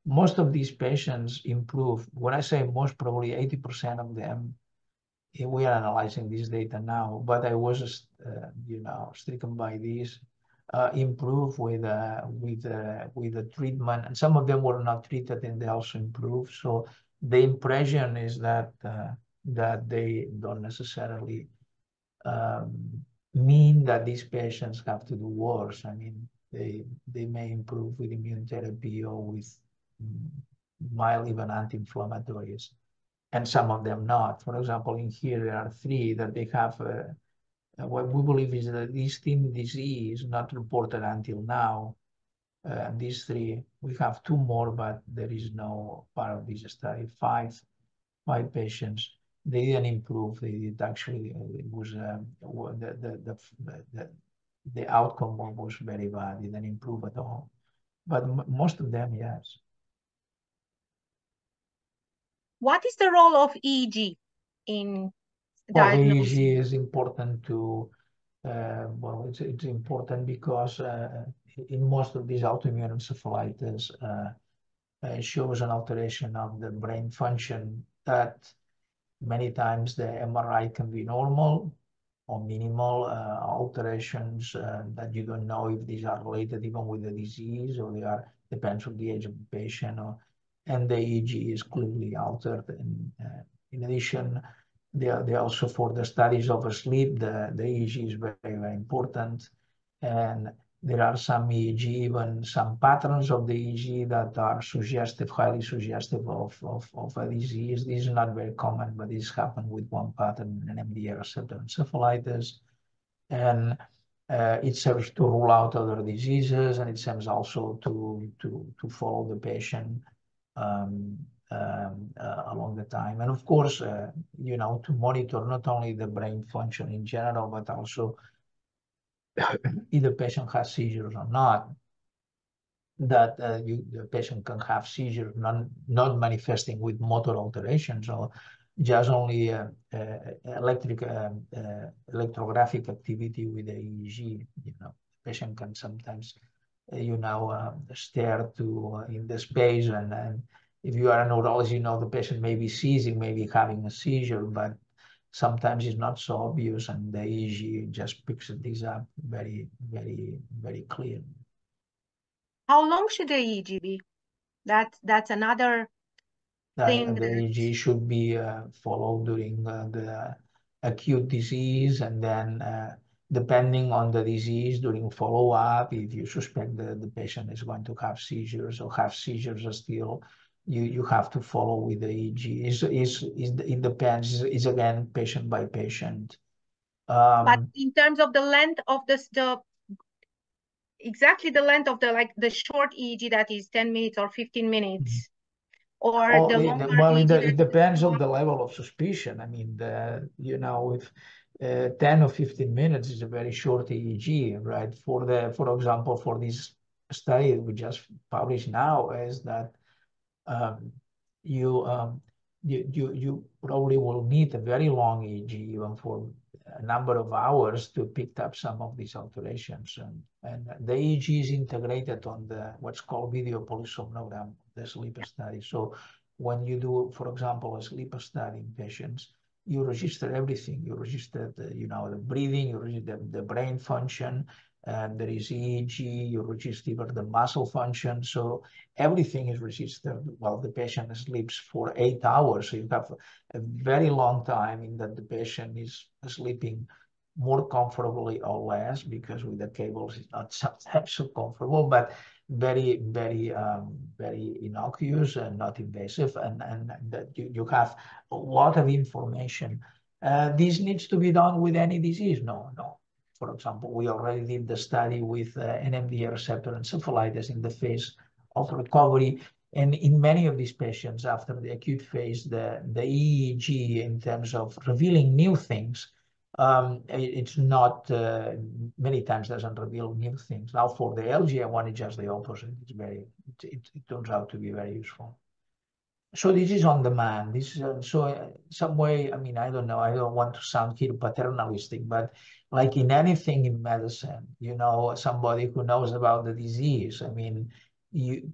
Most of these patients improve. When I say most, probably 80% of them we are analyzing this data now, but I was, uh, you know, stricken by this, uh, improve with uh, with uh, with the treatment, and some of them were not treated, and they also improved. So the impression is that uh, that they don't necessarily um, mean that these patients have to do worse. I mean, they they may improve with immune therapy or with mm, mild even anti-inflammatories and some of them not. For example, in here there are three that they have uh, uh, what we believe is that this thin disease not reported until now. Uh, these three, we have two more, but there is no part of this study. Five, five patients they didn't improve. They did actually, it was the, the, the, the, the outcome was very bad. It didn't improve at all. But most of them, yes. What is the role of EEG in well, EEG is important to, uh, well, it's, it's important because uh, in most of these autoimmune encephalitis, uh, uh, shows an alteration of the brain function that many times the MRI can be normal or minimal uh, alterations uh, that you don't know if these are related even with the disease or they are depends on the age of the patient or and the EEG is clearly altered and in addition they, are, they also for the studies of sleep the, the EEG is very very important and there are some EEG, even some patterns of the EEG that are suggestive, highly suggestive of, of, of a disease. This is not very common, but this happened with one pattern in NMDA receptor encephalitis. And uh, it serves to rule out other diseases, and it serves also to, to, to follow the patient um, um, uh, along the time. And of course, uh, you know, to monitor not only the brain function in general, but also if the patient has seizures or not, that uh, you, the patient can have seizures non, not manifesting with motor alterations or just only uh, uh, electric um, uh, electrographic activity with the EEG. You know, the patient can sometimes, you know, stare to in the space, and, and if you are a neurologist, you know the patient may be seizing, maybe having a seizure, but sometimes it's not so obvious and the EEG just picks these up very, very, very clear. How long should the EEG be? That, that's another thing. The, the EEG should be uh, followed during uh, the acute disease and then uh, depending on the disease during follow-up, if you suspect that the patient is going to have seizures or have seizures still, you you have to follow with the EEG. Is is is it depends. Is again patient by patient. Um, but in terms of the length of this, the exactly the length of the like the short EEG that is ten minutes or fifteen minutes. Mm -hmm. Or oh, the longer well, it, it depends on the level of suspicion. I mean, the, you know, if uh, 10 or 15 minutes is a very short EEG, right? For the, for example, for this study we just published now is that um, you, um, you, you, you probably will need a very long EEG even for a number of hours to pick up some of these alterations. And, and the EEG is integrated on the what's called video polysomnogram, the sleep study. So when you do, for example, a sleep study in patients, you register everything. You register the, you know, the breathing, you register the, the brain function, and there is EEG, you register the muscle function. So everything is registered while the patient sleeps for eight hours. So you have a very long time in that the patient is sleeping more comfortably or less because with the cables it's not sometimes so comfortable, but very, very, um, very innocuous and not invasive. And, and that you, you have a lot of information. Uh, this needs to be done with any disease. No, no. For example, we already did the study with uh, NMDA receptor encephalitis in the phase of recovery. And in many of these patients, after the acute phase, the, the EEG in terms of revealing new things, um, it, it's not, uh, many times doesn't reveal new things. Now for the LGI1, it's just the opposite. It's very, it turns out to be very useful so this is on demand. This is uh, so uh, some way. I mean, I don't know. I don't want to sound here paternalistic, but like in anything in medicine, you know, somebody who knows about the disease. I mean, you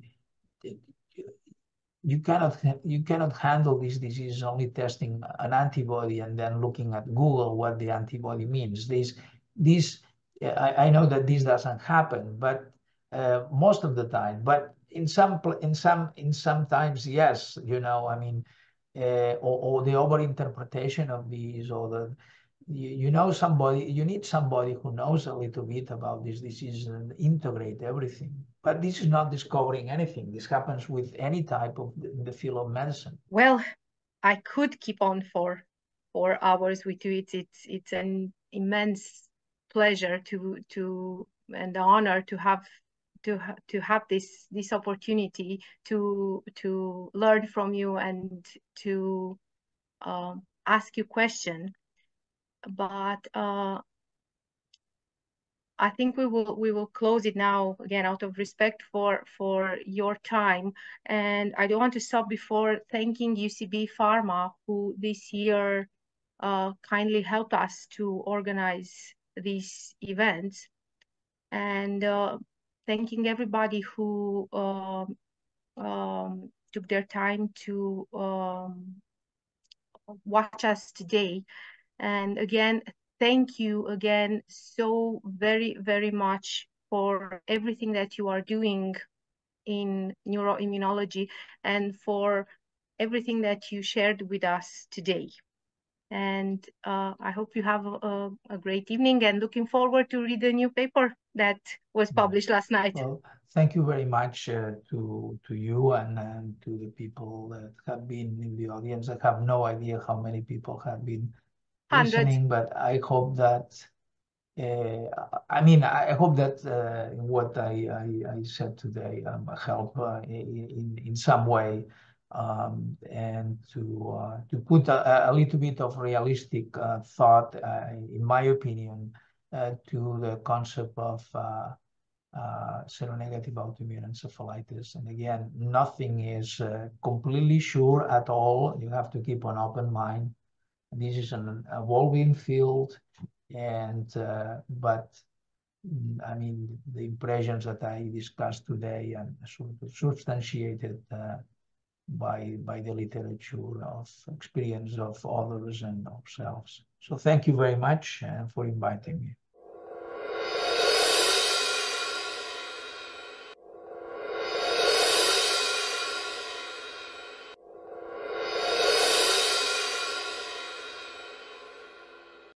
you cannot you cannot handle this disease only testing an antibody and then looking at Google what the antibody means. This this I, I know that this doesn't happen, but uh, most of the time. But in some in some in sometimes yes you know i mean uh, or, or the over interpretation of these or the you, you know somebody you need somebody who knows a little bit about this disease and integrate everything. But this is not discovering anything. This happens with any type of the, the field of medicine. Well i could keep on for four hours with you. It's it's it's an immense pleasure to to and honor to have to ha to have this this opportunity to to learn from you and to um, ask you question, but uh, I think we will we will close it now again out of respect for for your time. And I don't want to stop before thanking UCB Pharma who this year uh, kindly helped us to organize these events, and uh, thanking everybody who um, um, took their time to um, watch us today. And again, thank you again so very, very much for everything that you are doing in neuroimmunology and for everything that you shared with us today. And uh, I hope you have a, a, great evening and looking forward to read the new paper that was published last night. Well, thank you very much uh, to to you and, and to the people that have been in the audience. I have no idea how many people have been listening, but I hope that, uh, I mean, I hope that uh, what I, I, I, said today um, help uh, in, in some way um, and to, uh, to put a, a, little bit of realistic uh, thought, uh, in my opinion, to the concept of uh, seronegative autoimmune encephalitis. And again, nothing is uh, completely sure at all. You have to keep an open mind. This is an evolving field, and uh, but mm, I mean the impressions that I discussed today and sort of substantiated uh, by by the literature of experience of others and ourselves. So thank you very much uh, for inviting me.